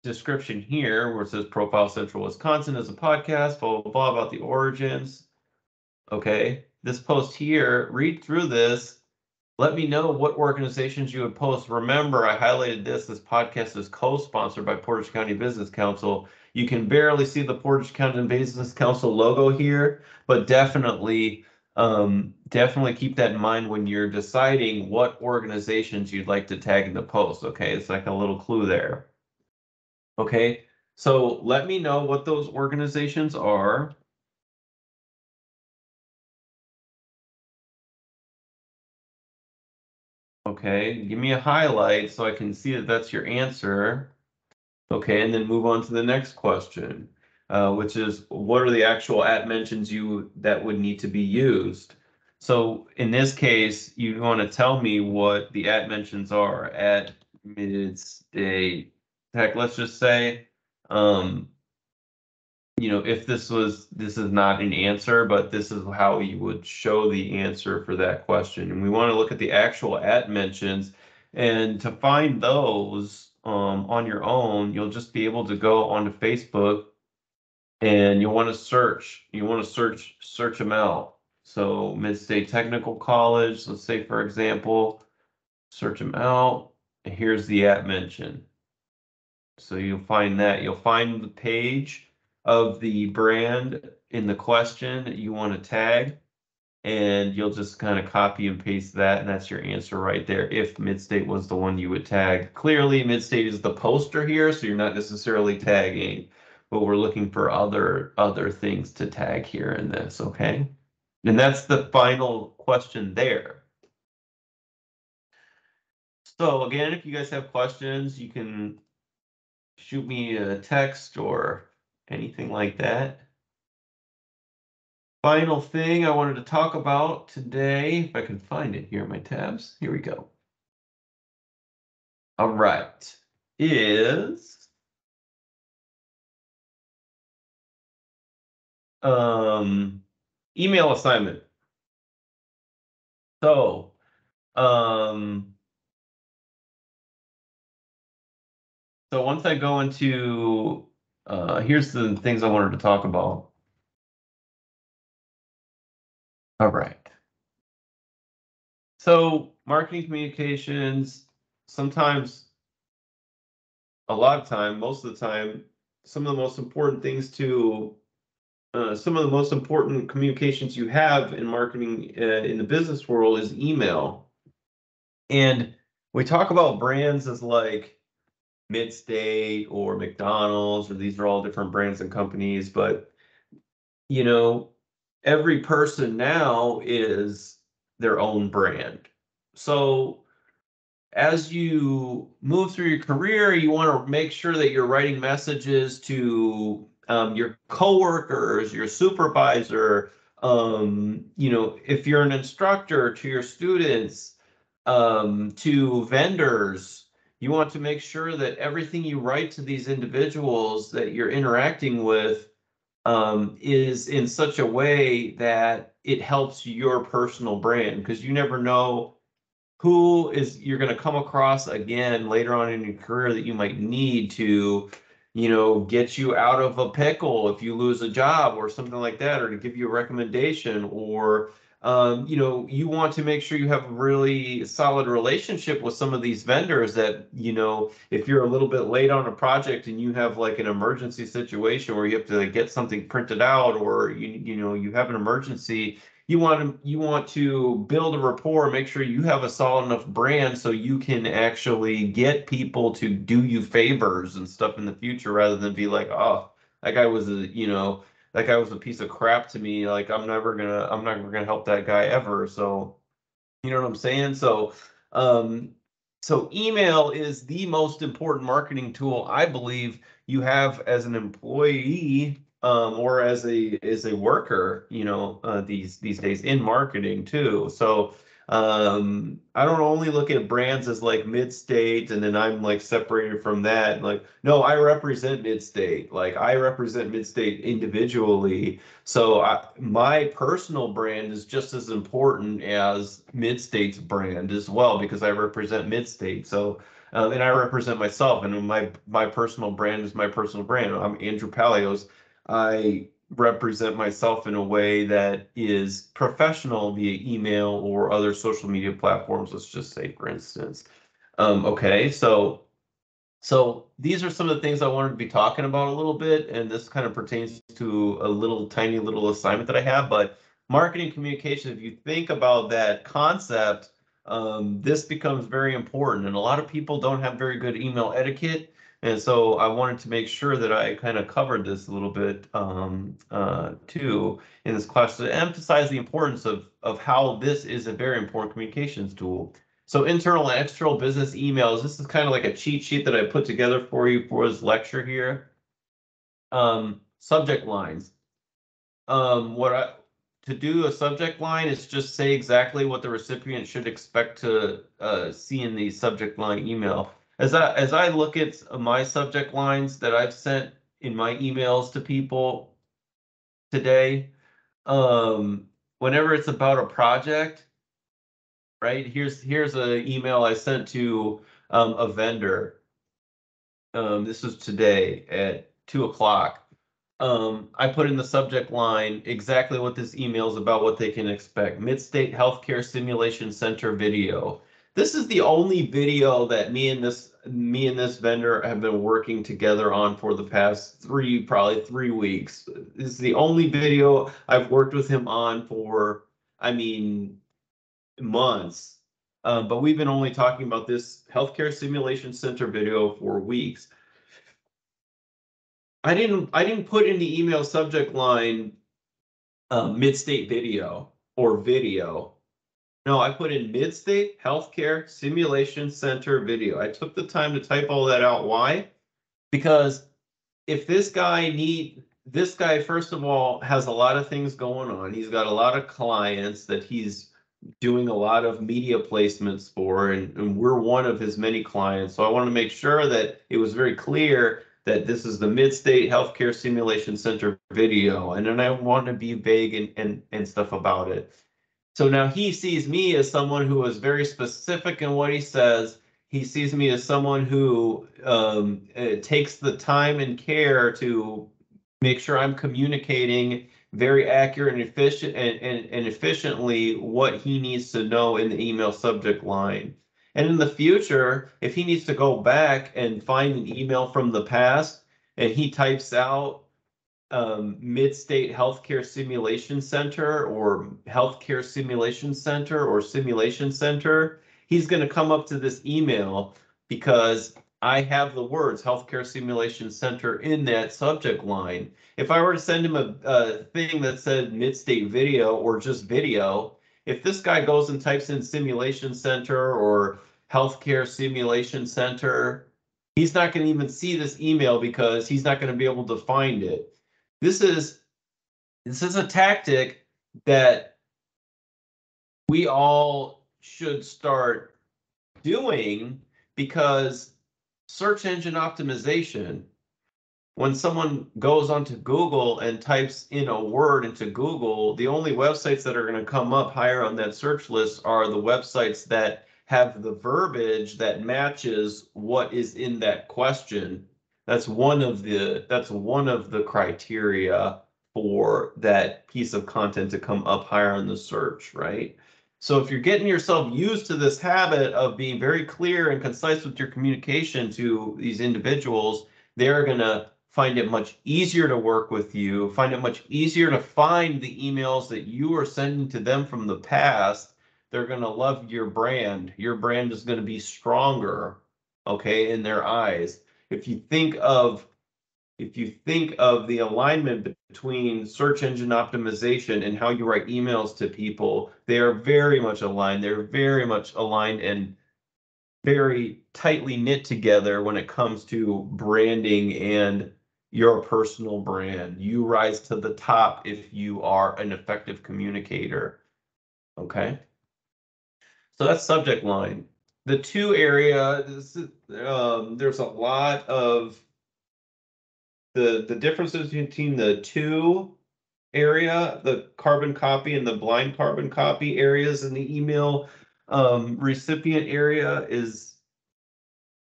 Speaker 1: description here, where it says Profile Central Wisconsin is a podcast, blah, blah, blah, about the origins. Okay, this post here, read through this let me know what organizations you would post. Remember, I highlighted this. This podcast is co-sponsored by Portage County Business Council. You can barely see the Portage County Business Council logo here, but definitely, um, definitely keep that in mind when you're deciding what organizations you'd like to tag in the post. Okay, it's like a little clue there. Okay, so let me know what those organizations are. Okay, give me a highlight so I can see that that's your answer. Okay, and then move on to the next question, uh, which is what are the actual at mentions you that would need to be used? So in this case, you want to tell me what the at mentions are at mid-state. Heck, let's just say um, you know, if this was, this is not an answer, but this is how you would show the answer for that question. And we want to look at the actual at mentions. And to find those um, on your own, you'll just be able to go onto Facebook and you'll want to search. You want to search, search them out. So Mid-State Technical College, let's say, for example, search them out. Here's the at mention. So you'll find that. You'll find the page of the brand in the question that you want to tag. And you'll just kind of copy and paste that, and that's your answer right there. If Midstate was the one you would tag. Clearly, Midstate is the poster here, so you're not necessarily tagging, but we're looking for other other things to tag here in this, okay? And that's the final question there. So again, if you guys have questions, you can shoot me a text or anything like that. Final thing I wanted to talk about today, if I can find it here in my tabs, here we go. All right, is um, email assignment. So, um, so once I go into, uh, here's the things I wanted to talk about. All right. So marketing communications, sometimes, a lot of time, most of the time, some of the most important things to uh, some of the most important communications you have in marketing uh, in the business world is email. And we talk about brands as like Midstate or McDonald's, or these are all different brands and companies, but you know, every person now is their own brand. So as you move through your career, you want to make sure that you're writing messages to um, your coworkers, your supervisor, um, you know, if you're an instructor to your students, um, to vendors, you want to make sure that everything you write to these individuals that you're interacting with um, is in such a way that it helps your personal brand because you never know who is you're going to come across again later on in your career that you might need to you know get you out of a pickle if you lose a job or something like that or to give you a recommendation or um, you know, you want to make sure you have a really solid relationship with some of these vendors that, you know, if you're a little bit late on a project and you have like an emergency situation where you have to like, get something printed out or you, you know, you have an emergency, you want to you want to build a rapport, make sure you have a solid enough brand so you can actually get people to do you favors and stuff in the future rather than be like, oh, that guy was a, you know, that guy was a piece of crap to me. Like I'm never gonna I'm never gonna help that guy ever. So you know what I'm saying? So um so email is the most important marketing tool I believe you have as an employee um, or as a as a worker, you know, uh, these these days in marketing too. So um i don't only look at brands as like mid-state and then i'm like separated from that like no i represent mid-state. Like i represent mid-state individually. So I, my personal brand is just as important as mid-state's brand as well because i represent mid-state. So um, and i represent myself and my my personal brand is my personal brand. I'm andrew palios i represent myself in a way that is professional via email or other social media platforms let's just say for instance. Um, okay so so these are some of the things i wanted to be talking about a little bit and this kind of pertains to a little tiny little assignment that i have but marketing communication if you think about that concept um, this becomes very important and a lot of people don't have very good email etiquette and so I wanted to make sure that I kind of covered this a little bit um, uh, too in this class to emphasize the importance of, of how this is a very important communications tool. So internal and external business emails, this is kind of like a cheat sheet that I put together for you for this lecture here. Um, subject lines. Um, what I, to do a subject line is just say exactly what the recipient should expect to uh, see in the subject line email as I as I look at my subject lines that I've sent in my emails to people today, um, whenever it's about a project, right? Here's here's an email I sent to um, a vendor. Um, this was today at two o'clock. Um, I put in the subject line exactly what this email is about, what they can expect. Midstate Healthcare Simulation Center video. This is the only video that me and this me and this vendor have been working together on for the past three, probably three weeks. This is the only video I've worked with him on for, I mean, months. Um, but we've been only talking about this healthcare simulation center video for weeks. I didn't I didn't put in the email subject line um, mid-state video or video no, I put in Midstate Healthcare Simulation Center video. I took the time to type all that out. Why? Because if this guy need, this guy, first of all, has a lot of things going on. He's got a lot of clients that he's doing a lot of media placements for, and, and we're one of his many clients. So I want to make sure that it was very clear that this is the Mid-State Healthcare Simulation Center video, and then I want to be vague and, and, and stuff about it. So now he sees me as someone who is very specific in what he says. He sees me as someone who um, uh, takes the time and care to make sure I'm communicating very accurate and efficient and, and, and efficiently what he needs to know in the email subject line. And in the future, if he needs to go back and find an email from the past and he types out um, Mid-State Healthcare Simulation Center or Healthcare Simulation Center or Simulation Center, he's going to come up to this email because I have the words Healthcare Simulation Center in that subject line. If I were to send him a, a thing that said Mid-State Video or just video, if this guy goes and types in simulation center or healthcare simulation center, he's not going to even see this email because he's not going to be able to find it. This is this is a tactic that we all should start doing because search engine optimization when someone goes onto Google and types in a word into Google, the only websites that are going to come up higher on that search list are the websites that have the verbiage that matches what is in that question. That's one of the that's one of the criteria for that piece of content to come up higher in the search, right? So if you're getting yourself used to this habit of being very clear and concise with your communication to these individuals, they're going to find it much easier to work with you, find it much easier to find the emails that you are sending to them from the past. They're going to love your brand. Your brand is going to be stronger, okay, in their eyes. If you think of if you think of the alignment between search engine optimization and how you write emails to people, they are very much aligned. They're very much aligned and very tightly knit together when it comes to branding and your personal brand. You rise to the top if you are an effective communicator. Okay. So that's subject line. The to area, um, there's a lot of the the differences between the to area, the carbon copy and the blind carbon copy areas in the email um, recipient area is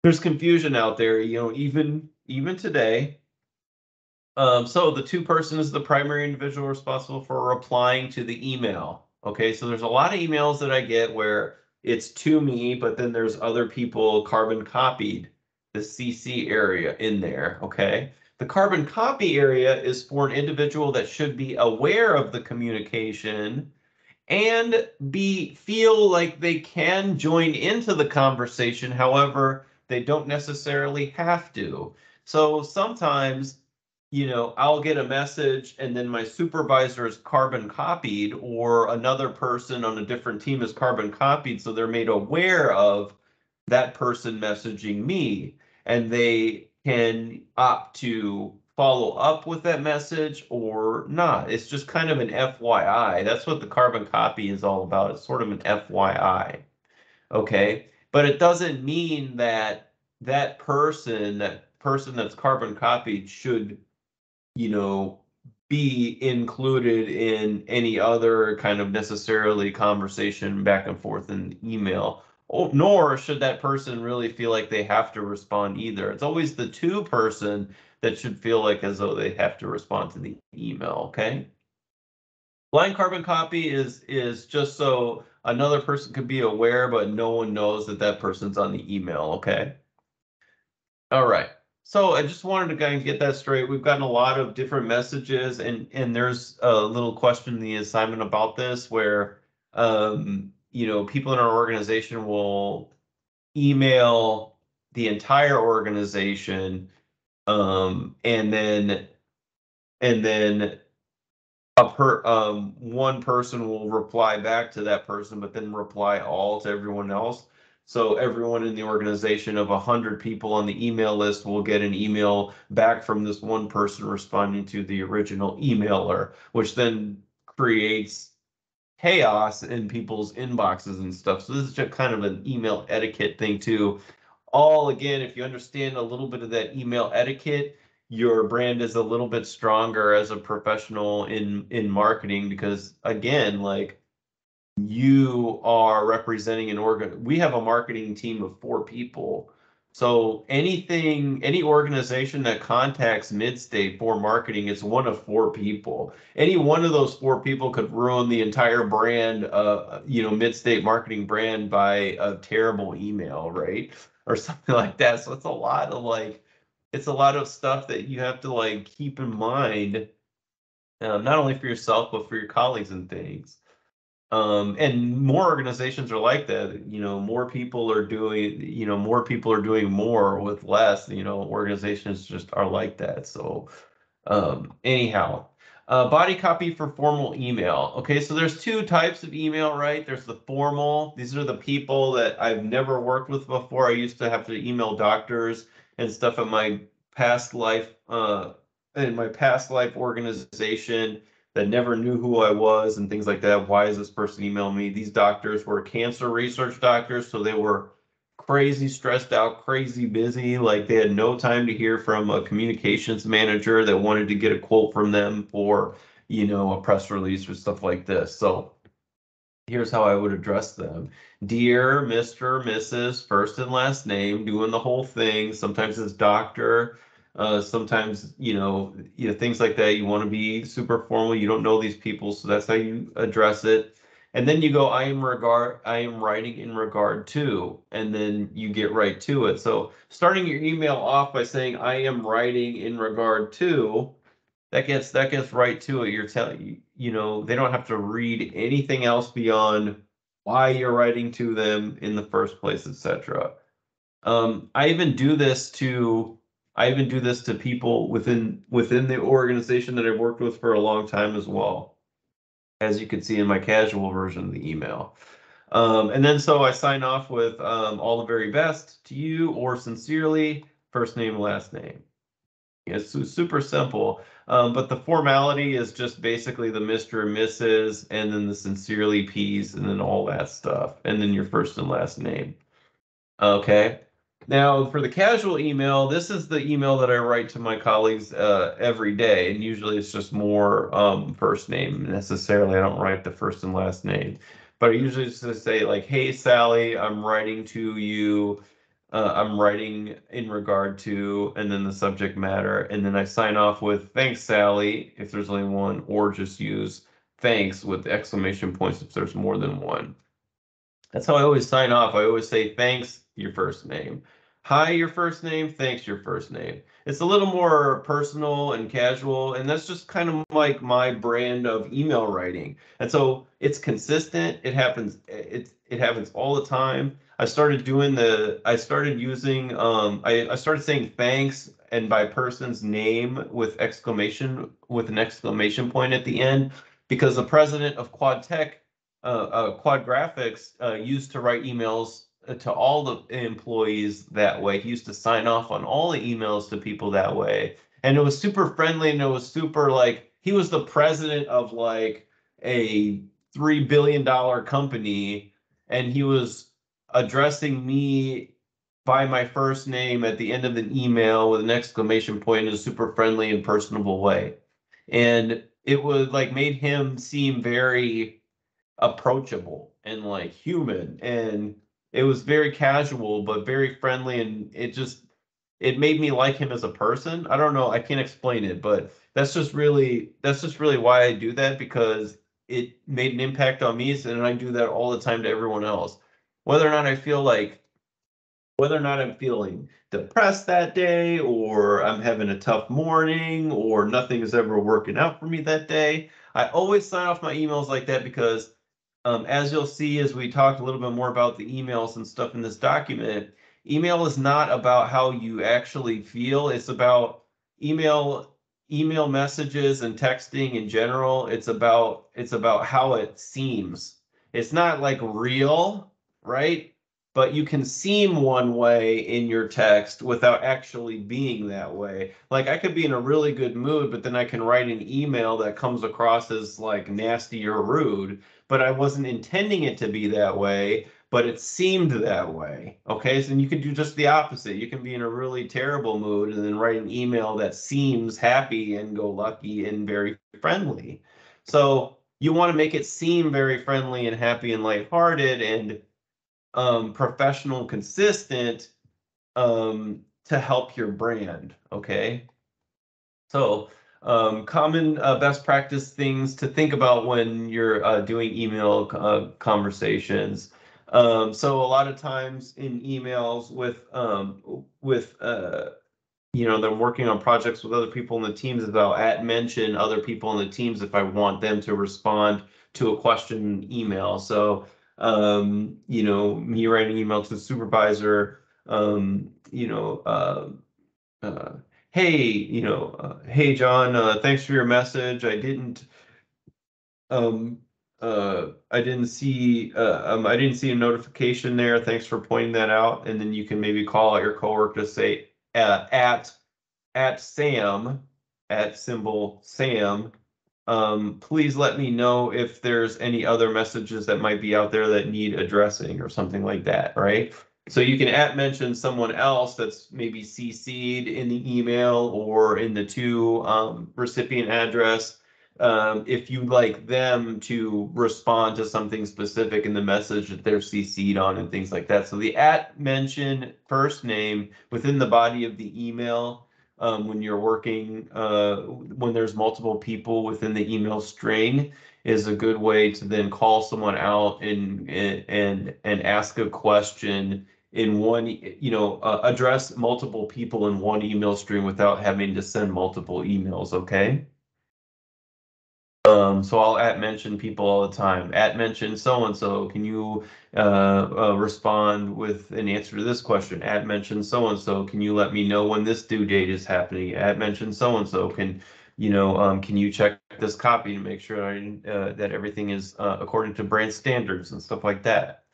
Speaker 1: there's confusion out there. You know, even even today, um, so the to person is the primary individual responsible for replying to the email. Okay, so there's a lot of emails that I get where it's to me, but then there's other people carbon copied the CC area in there. Okay, the carbon copy area is for an individual that should be aware of the communication and be feel like they can join into the conversation. However, they don't necessarily have to. So sometimes you know, I'll get a message and then my supervisor is carbon copied or another person on a different team is carbon copied. So they're made aware of that person messaging me and they can opt to follow up with that message or not. It's just kind of an FYI. That's what the carbon copy is all about. It's sort of an FYI. Okay. But it doesn't mean that that person, that person that's carbon copied should you know, be included in any other kind of necessarily conversation back and forth in email. Oh, nor should that person really feel like they have to respond either. It's always the to person that should feel like as though they have to respond to the email. Okay. Blind carbon copy is is just so another person could be aware, but no one knows that that person's on the email. Okay. All right. So I just wanted to kind of get that straight. We've gotten a lot of different messages, and and there's a little question in the assignment about this where um, you know people in our organization will email the entire organization, um, and then and then a per um, one person will reply back to that person, but then reply all to everyone else. So everyone in the organization of 100 people on the email list will get an email back from this one person responding to the original emailer, which then creates chaos in people's inboxes and stuff. So this is just kind of an email etiquette thing too. All again, if you understand a little bit of that email etiquette, your brand is a little bit stronger as a professional in in marketing because again, like you are representing an organ. We have a marketing team of four people. So anything, any organization that contacts Midstate for marketing it's one of four people. Any one of those four people could ruin the entire brand, uh, you know, Midstate marketing brand by a terrible email, right? Or [laughs] something like that. So it's a lot of like, it's a lot of stuff that you have to like keep in mind, um, not only for yourself but for your colleagues and things um and more organizations are like that you know more people are doing you know more people are doing more with less you know organizations just are like that. So um anyhow uh, body copy for formal email. Okay so there's two types of email right? There's the formal these are the people that i've never worked with before. I used to have to email doctors and stuff in my past life uh in my past life organization that never knew who I was and things like that. Why is this person emailing me? These doctors were cancer research doctors, so they were crazy stressed out, crazy busy. Like they had no time to hear from a communications manager that wanted to get a quote from them for, you know, a press release or stuff like this. So here's how I would address them. Dear Mr. Mrs. First and last name, doing the whole thing. Sometimes it's doctor, uh, sometimes, you know, you know, things like that. You want to be super formal. You don't know these people, so that's how you address it. And then you go, I am regard, I am writing in regard to, and then you get right to it. So starting your email off by saying, I am writing in regard to, that gets that gets right to it. You're telling you, know, they don't have to read anything else beyond why you're writing to them in the first place, etc. Um, I even do this to I even do this to people within within the organization that I've worked with for a long time as well, as you can see in my casual version of the email. Um, and then so I sign off with um, all the very best to you or sincerely, first name, last name. It's super simple, um, but the formality is just basically the Mr. and Mrs. and then the sincerely P's and then all that stuff, and then your first and last name. Okay. Now, for the casual email, this is the email that I write to my colleagues uh, every day, and usually it's just more um, first name necessarily. I don't write the first and last name, but I usually just say like, "Hey Sally, I'm writing to you. Uh, I'm writing in regard to," and then the subject matter, and then I sign off with "Thanks, Sally," if there's only one, or just use "Thanks" with exclamation points if there's more than one. That's how I always sign off. I always say thanks, your first name. Hi, your first name. Thanks, your first name. It's a little more personal and casual, and that's just kind of like my brand of email writing. And so it's consistent. It happens. It it happens all the time. I started doing the. I started using. Um, I I started saying thanks and by person's name with exclamation with an exclamation point at the end because the president of Quad Tech, uh, uh, Quad Graphics, uh, used to write emails to all the employees that way. He used to sign off on all the emails to people that way. And it was super friendly and it was super like he was the president of like a three billion dollar company and he was addressing me by my first name at the end of an email with an exclamation point in a super friendly and personable way. And it was like made him seem very approachable and like human and it was very casual but very friendly and it just it made me like him as a person. I don't know i can't explain it but that's just really that's just really why i do that because it made an impact on me and i do that all the time to everyone else. Whether or not i feel like whether or not i'm feeling depressed that day or i'm having a tough morning or nothing is ever working out for me that day i always sign off my emails like that because um, as you'll see as we talk a little bit more about the emails and stuff in this document, email is not about how you actually feel. It's about email email messages and texting in general. It's about it's about how it seems. It's not like real, right? but you can seem one way in your text without actually being that way. Like I could be in a really good mood, but then I can write an email that comes across as like nasty or rude, but I wasn't intending it to be that way, but it seemed that way. Okay, so you can do just the opposite. You can be in a really terrible mood and then write an email that seems happy and go lucky and very friendly. So you want to make it seem very friendly and happy and lighthearted and um, professional, consistent um, to help your brand. Okay. So, um, common uh, best practice things to think about when you're uh, doing email uh, conversations. Um, so a lot of times in emails with um, with uh, you know, they're working on projects with other people in the teams about at mention other people in the teams if I want them to respond to a question email. So um, you know, me writing email to the supervisor, um, you know, uh, uh, hey, you know, uh, hey, John, uh, thanks for your message. I didn't, um, uh, I didn't see, uh, um, I didn't see a notification there. Thanks for pointing that out. And then you can maybe call out your coworker to say, uh, at, at Sam, at symbol Sam, um, please let me know if there's any other messages that might be out there that need addressing or something like that, right? So you can at mention someone else that's maybe CC'd in the email or in the to um, recipient address um, if you'd like them to respond to something specific in the message that they're CC'd on and things like that. So the at mention first name within the body of the email um, when you're working, uh, when there's multiple people within the email string is a good way to then call someone out and and and ask a question in one, you know, uh, address multiple people in one email stream without having to send multiple emails. Okay. Um, so I'll at mention people all the time. At mention so and so. Can you uh, uh, respond with an answer to this question? At mention so and so. Can you let me know when this due date is happening? At mention so and so. Can you know? Um, can you check this copy to make sure I, uh, that everything is uh, according to brand standards and stuff like that?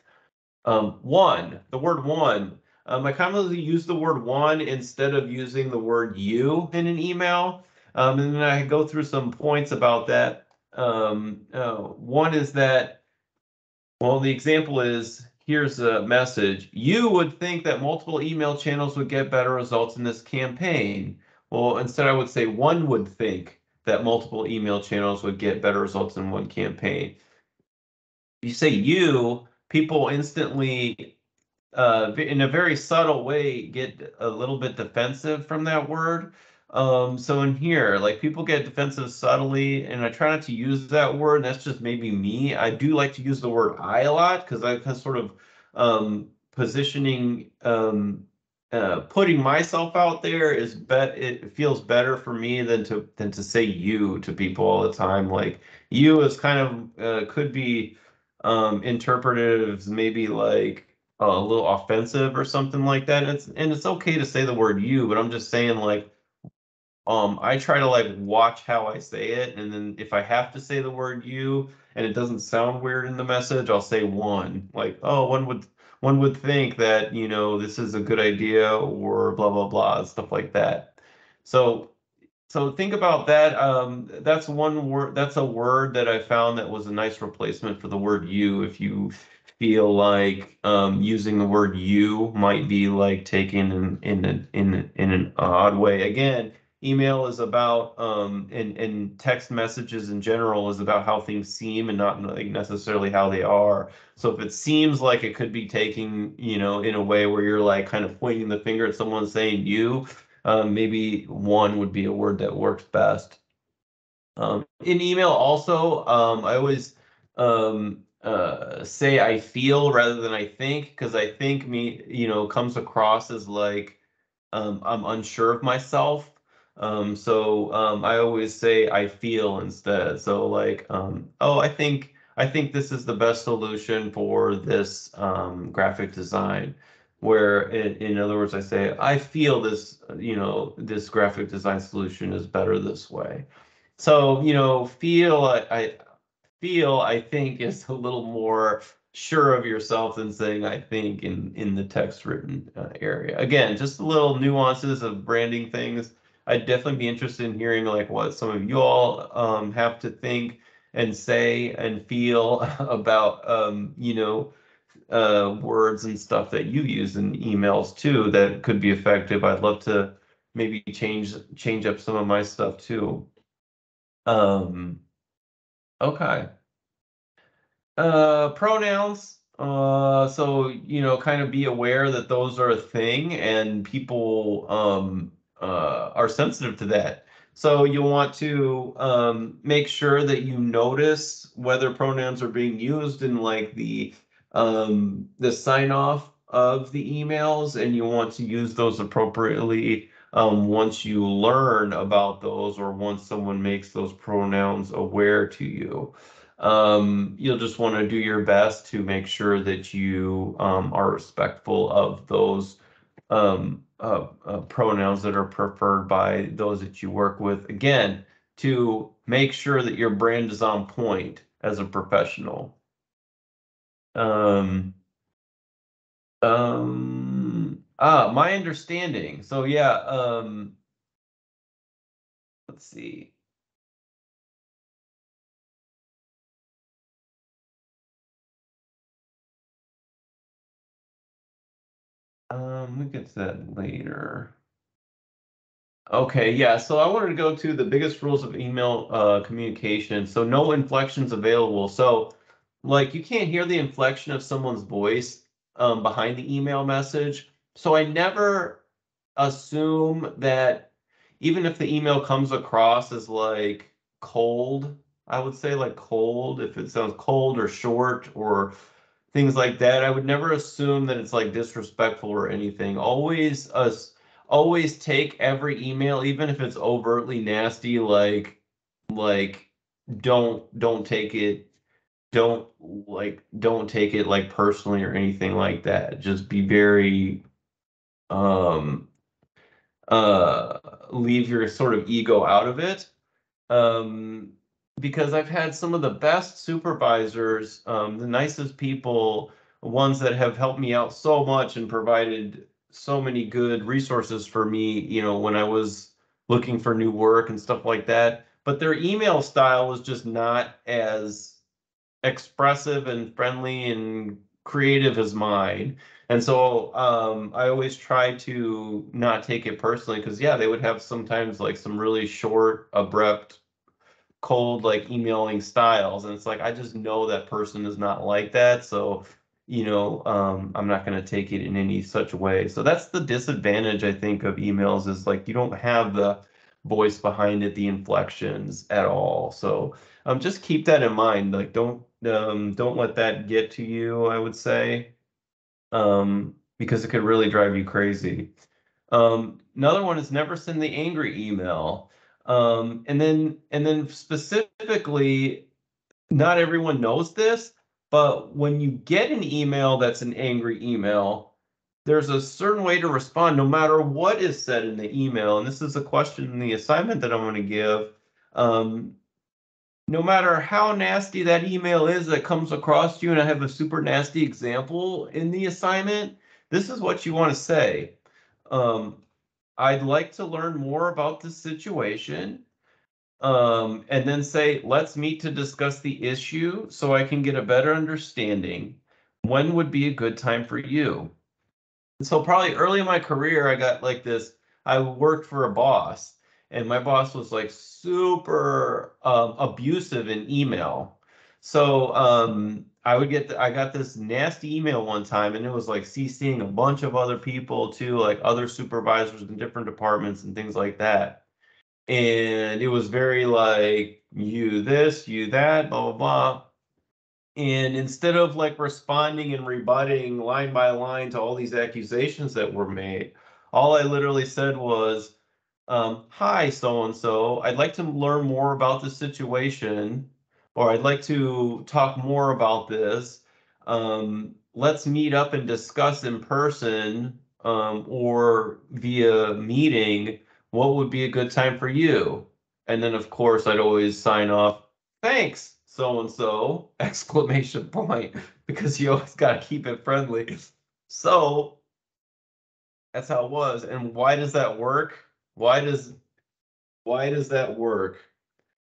Speaker 1: Um, one, the word one. Um, I commonly use the word one instead of using the word you in an email. Um, and then I go through some points about that. Um, uh, one is that, well, the example is here's a message. You would think that multiple email channels would get better results in this campaign. Well, instead, I would say one would think that multiple email channels would get better results in one campaign. You say you, people instantly uh, in a very subtle way get a little bit defensive from that word um, so in here, like people get defensive subtly, and I try not to use that word. and That's just maybe me. I do like to use the word I a lot because I kind of sort of um, positioning, um, uh, putting myself out there is bet. It feels better for me than to than to say you to people all the time. Like you is kind of uh, could be um, interpreted maybe like a little offensive or something like that. And it's and it's okay to say the word you, but I'm just saying like um, I try to like watch how I say it, and then if I have to say the word you and it doesn't sound weird in the message, I'll say one. Like, oh, one would one would think that, you know, this is a good idea or blah blah blah, stuff like that. So so think about that. Um, that's one word that's a word that I found that was a nice replacement for the word you if you feel like um, using the word you might be like taken in in in in an odd way. Again, email is about um and and text messages in general is about how things seem and not like necessarily how they are so if it seems like it could be taking you know in a way where you're like kind of pointing the finger at someone saying you um, maybe one would be a word that works best um, in email also um, i always um, uh, say i feel rather than i think because i think me you know comes across as like um, i'm unsure of myself um, so I always say I feel instead. So like, oh, I think I think this is the best solution for this graphic design. Where in, in other words, I say I feel this, you know, this graphic design solution is better this way. So you know, feel I, I feel I think is a little more sure of yourself than saying I think in in the text written uh, area. Again, just little nuances of branding things. I'd definitely be interested in hearing like what some of you all um, have to think and say and feel [laughs] about um, you know uh, words and stuff that you use in emails too that could be effective. I'd love to maybe change change up some of my stuff too. Um, okay. Uh, pronouns. Uh, so you know, kind of be aware that those are a thing, and people um uh are sensitive to that. So you'll want to um make sure that you notice whether pronouns are being used in like the um the sign off of the emails, and you want to use those appropriately um, once you learn about those or once someone makes those pronouns aware to you um, you'll just want to do your best to make sure that you um, are respectful of those um, uh, uh, pronouns that are preferred by those that you work with. Again, to make sure that your brand is on point as a professional. Um, um, ah, my understanding. So yeah, um, let's see. Um, we get to that later. Okay, yeah, so I wanted to go to the biggest rules of email uh, communication. So no inflections available. So like you can't hear the inflection of someone's voice um, behind the email message. So I never assume that even if the email comes across as like cold, I would say like cold, if it sounds cold or short or things like that. I would never assume that it's like disrespectful or anything. Always us always take every email, even if it's overtly nasty, like like don't don't take it don't like don't take it like personally or anything like that. Just be very um uh leave your sort of ego out of it. Um because I've had some of the best supervisors, um, the nicest people, ones that have helped me out so much and provided so many good resources for me, you know, when I was looking for new work and stuff like that. But their email style was just not as expressive and friendly and creative as mine. And so um, I always try to not take it personally because, yeah, they would have sometimes like some really short, abrupt cold like emailing styles and it's like i just know that person is not like that so you know um, i'm not going to take it in any such way so that's the disadvantage i think of emails is like you don't have the voice behind it the inflections at all so um, just keep that in mind like don't um, don't let that get to you i would say um, because it could really drive you crazy um, another one is never send the angry email um, and then and then specifically, not everyone knows this, but when you get an email that's an angry email, there's a certain way to respond no matter what is said in the email. And this is a question in the assignment that I'm going to give. Um, no matter how nasty that email is that comes across you, and I have a super nasty example in the assignment, this is what you want to say. Um, I'd like to learn more about the situation. Um, and then say, let's meet to discuss the issue so I can get a better understanding. When would be a good time for you? So probably early in my career, I got like this. I worked for a boss, and my boss was like super um, abusive in email. So um, I would get the, I got this nasty email one time and it was like CCing a bunch of other people too, like other supervisors in different departments and things like that. And it was very like you this, you that, blah blah blah. And instead of like responding and rebutting line by line to all these accusations that were made, all I literally said was, um, "Hi, so and so. I'd like to learn more about the situation or I'd like to talk more about this. Um, let's meet up and discuss in person um, or via meeting. What would be a good time for you? And then, of course, I'd always sign off. Thanks. so and so exclamation point because you always got to keep it friendly. So that's how it was. And why does that work? Why does why does that work?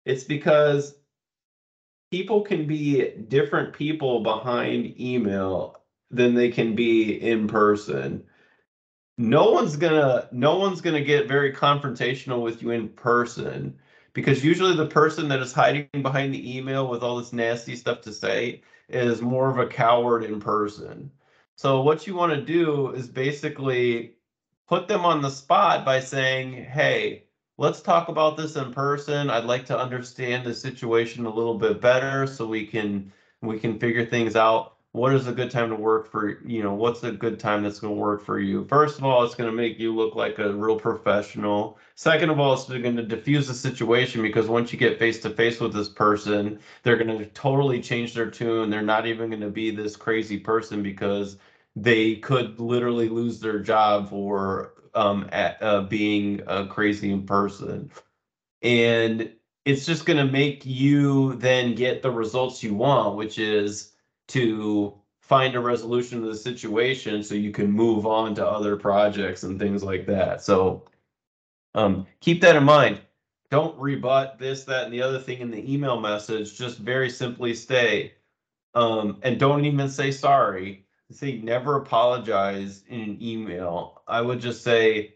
Speaker 1: It's because people can be different people behind email than they can be in person. No one's gonna no one's gonna get very confrontational with you in person because usually the person that is hiding behind the email with all this nasty stuff to say is more of a coward in person. So what you want to do is basically put them on the spot by saying, "Hey, let's talk about this in person. I'd like to understand the situation a little bit better so we can we can figure things out. What is a good time to work for, you know, what's a good time that's going to work for you? First of all, it's going to make you look like a real professional. Second of all, it's going to diffuse the situation because once you get face to face with this person, they're going to totally change their tune. They're not even going to be this crazy person because they could literally lose their job for um, at, uh, being a crazy in person. And it's just going to make you then get the results you want, which is to find a resolution to the situation so you can move on to other projects and things like that. So um, keep that in mind. Don't rebut this, that, and the other thing in the email message. Just very simply stay um, and don't even say sorry say never apologize in an email. I would just say,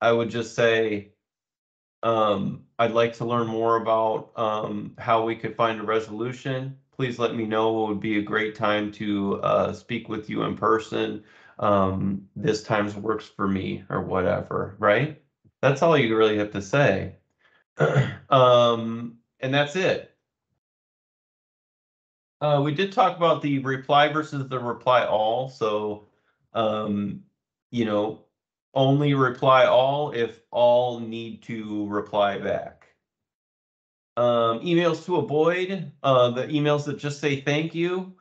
Speaker 1: I would just say, um, I'd like to learn more about um, how we could find a resolution. Please let me know what would be a great time to uh, speak with you in person. Um, this times works for me or whatever, right? That's all you really have to say. [clears throat] um, and that's it. Uh, we did talk about the reply versus the reply all. So, um, you know, only reply all if all need to reply back. Um, emails to avoid, uh, the emails that just say thank you.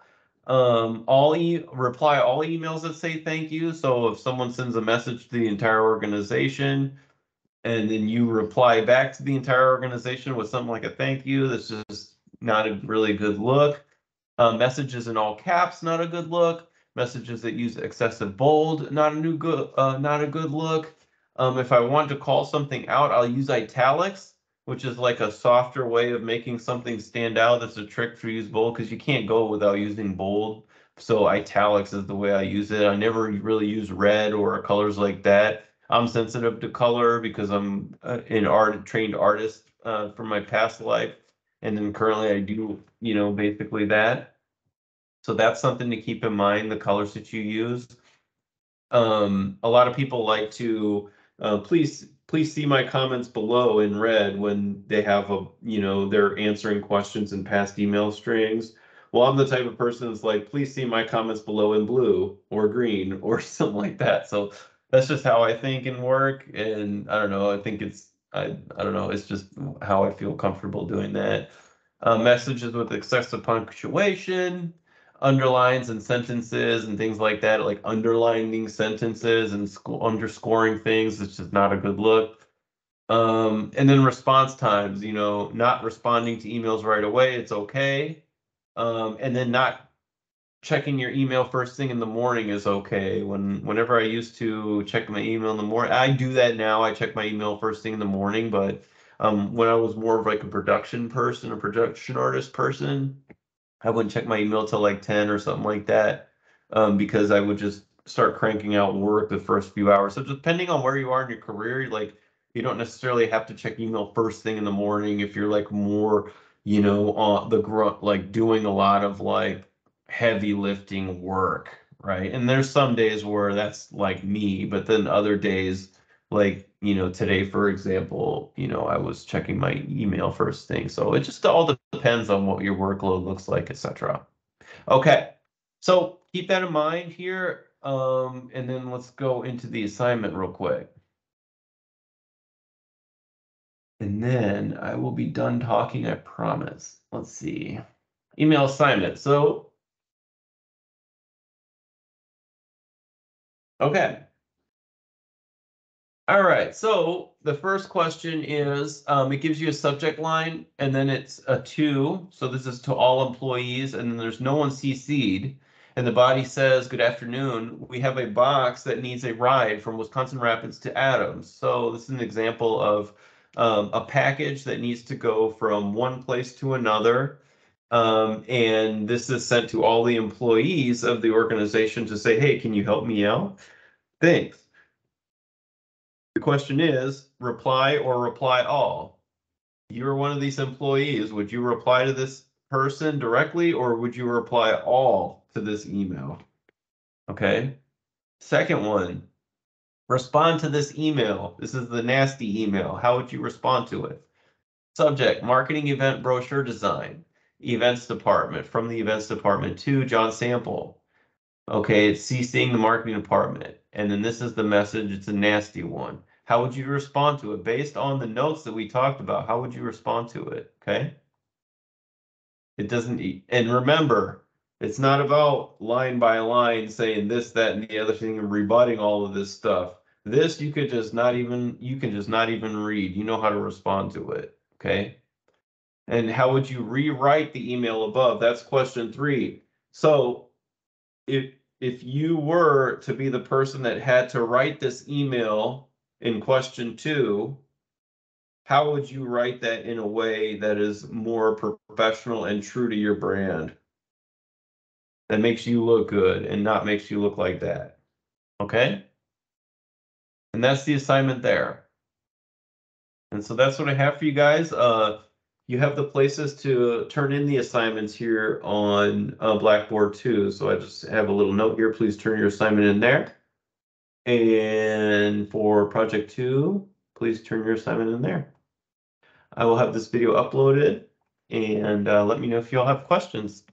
Speaker 1: Um, all e reply all emails that say thank you. So if someone sends a message to the entire organization and then you reply back to the entire organization with something like a thank you, that's just not a really good look. Uh, messages in all caps, not a good look. Messages that use excessive bold, not a new good, uh, not a good look. Um, if I want to call something out, I'll use italics, which is like a softer way of making something stand out. That's a trick for use bold because you can't go without using bold. So italics is the way I use it. I never really use red or colors like that. I'm sensitive to color because I'm uh, an art trained artist uh, from my past life and then currently I do, you know, basically that. So that's something to keep in mind, the colors that you use. Um, a lot of people like to, uh, please, please see my comments below in red when they have a, you know, they're answering questions in past email strings. Well, I'm the type of person that's like, please see my comments below in blue or green [laughs] or something like that. So that's just how I think and work. And I don't know, I think it's I I don't know. It's just how I feel comfortable doing that. Uh, messages with excessive punctuation, underlines and sentences and things like that, like underlining sentences and underscoring things. It's just not a good look. Um, and then response times, you know, not responding to emails right away, it's okay. Um, and then not checking your email first thing in the morning is okay. When whenever I used to check my email in the morning, I do that now. I check my email first thing in the morning, but um, when I was more of like a production person, a production artist person, I wouldn't check my email till like 10 or something like that um, because I would just start cranking out work the first few hours. So depending on where you are in your career, like you don't necessarily have to check email first thing in the morning if you're like more, you know, on the grunt, like doing a lot of like heavy lifting work, right? And there's some days where that's like me, but then other days, like, you know, today, for example, you know, I was checking my email first thing. So it just all depends on what your workload looks like, etc. Okay, so keep that in mind here. Um, and then let's go into the assignment real quick. And then I will be done talking, I promise. Let's see. Email assignment. So Okay. All right, so the first question is, um, it gives you a subject line and then it's a two. So this is to all employees and then there's no one CC'd. And the body says, good afternoon. We have a box that needs a ride from Wisconsin Rapids to Adams. So this is an example of um, a package that needs to go from one place to another. Um, and this is sent to all the employees of the organization to say, hey, can you help me out? Thanks. Question is reply or reply all. You're one of these employees. Would you reply to this person directly or would you reply all to this email? Okay. Second one, respond to this email. This is the nasty email. How would you respond to it? Subject, marketing event brochure design, events department, from the events department to John Sample. Okay, it's CCing the marketing department. And then this is the message. It's a nasty one. How would you respond to it? Based on the notes that we talked about, how would you respond to it? Okay. It doesn't, and remember, it's not about line by line saying this, that, and the other thing and rebutting all of this stuff. This you could just not even, you can just not even read. You know how to respond to it. Okay. And how would you rewrite the email above? That's question three. So if if you were to be the person that had to write this email in question two, how would you write that in a way that is more professional and true to your brand? That makes you look good and not makes you look like that. Okay? And that's the assignment there. And so that's what I have for you guys. Uh, you have the places to turn in the assignments here on uh, Blackboard too. So I just have a little note here. Please turn your assignment in there. And for project two, please turn your assignment in there. I will have this video uploaded and uh, let me know if you all have questions.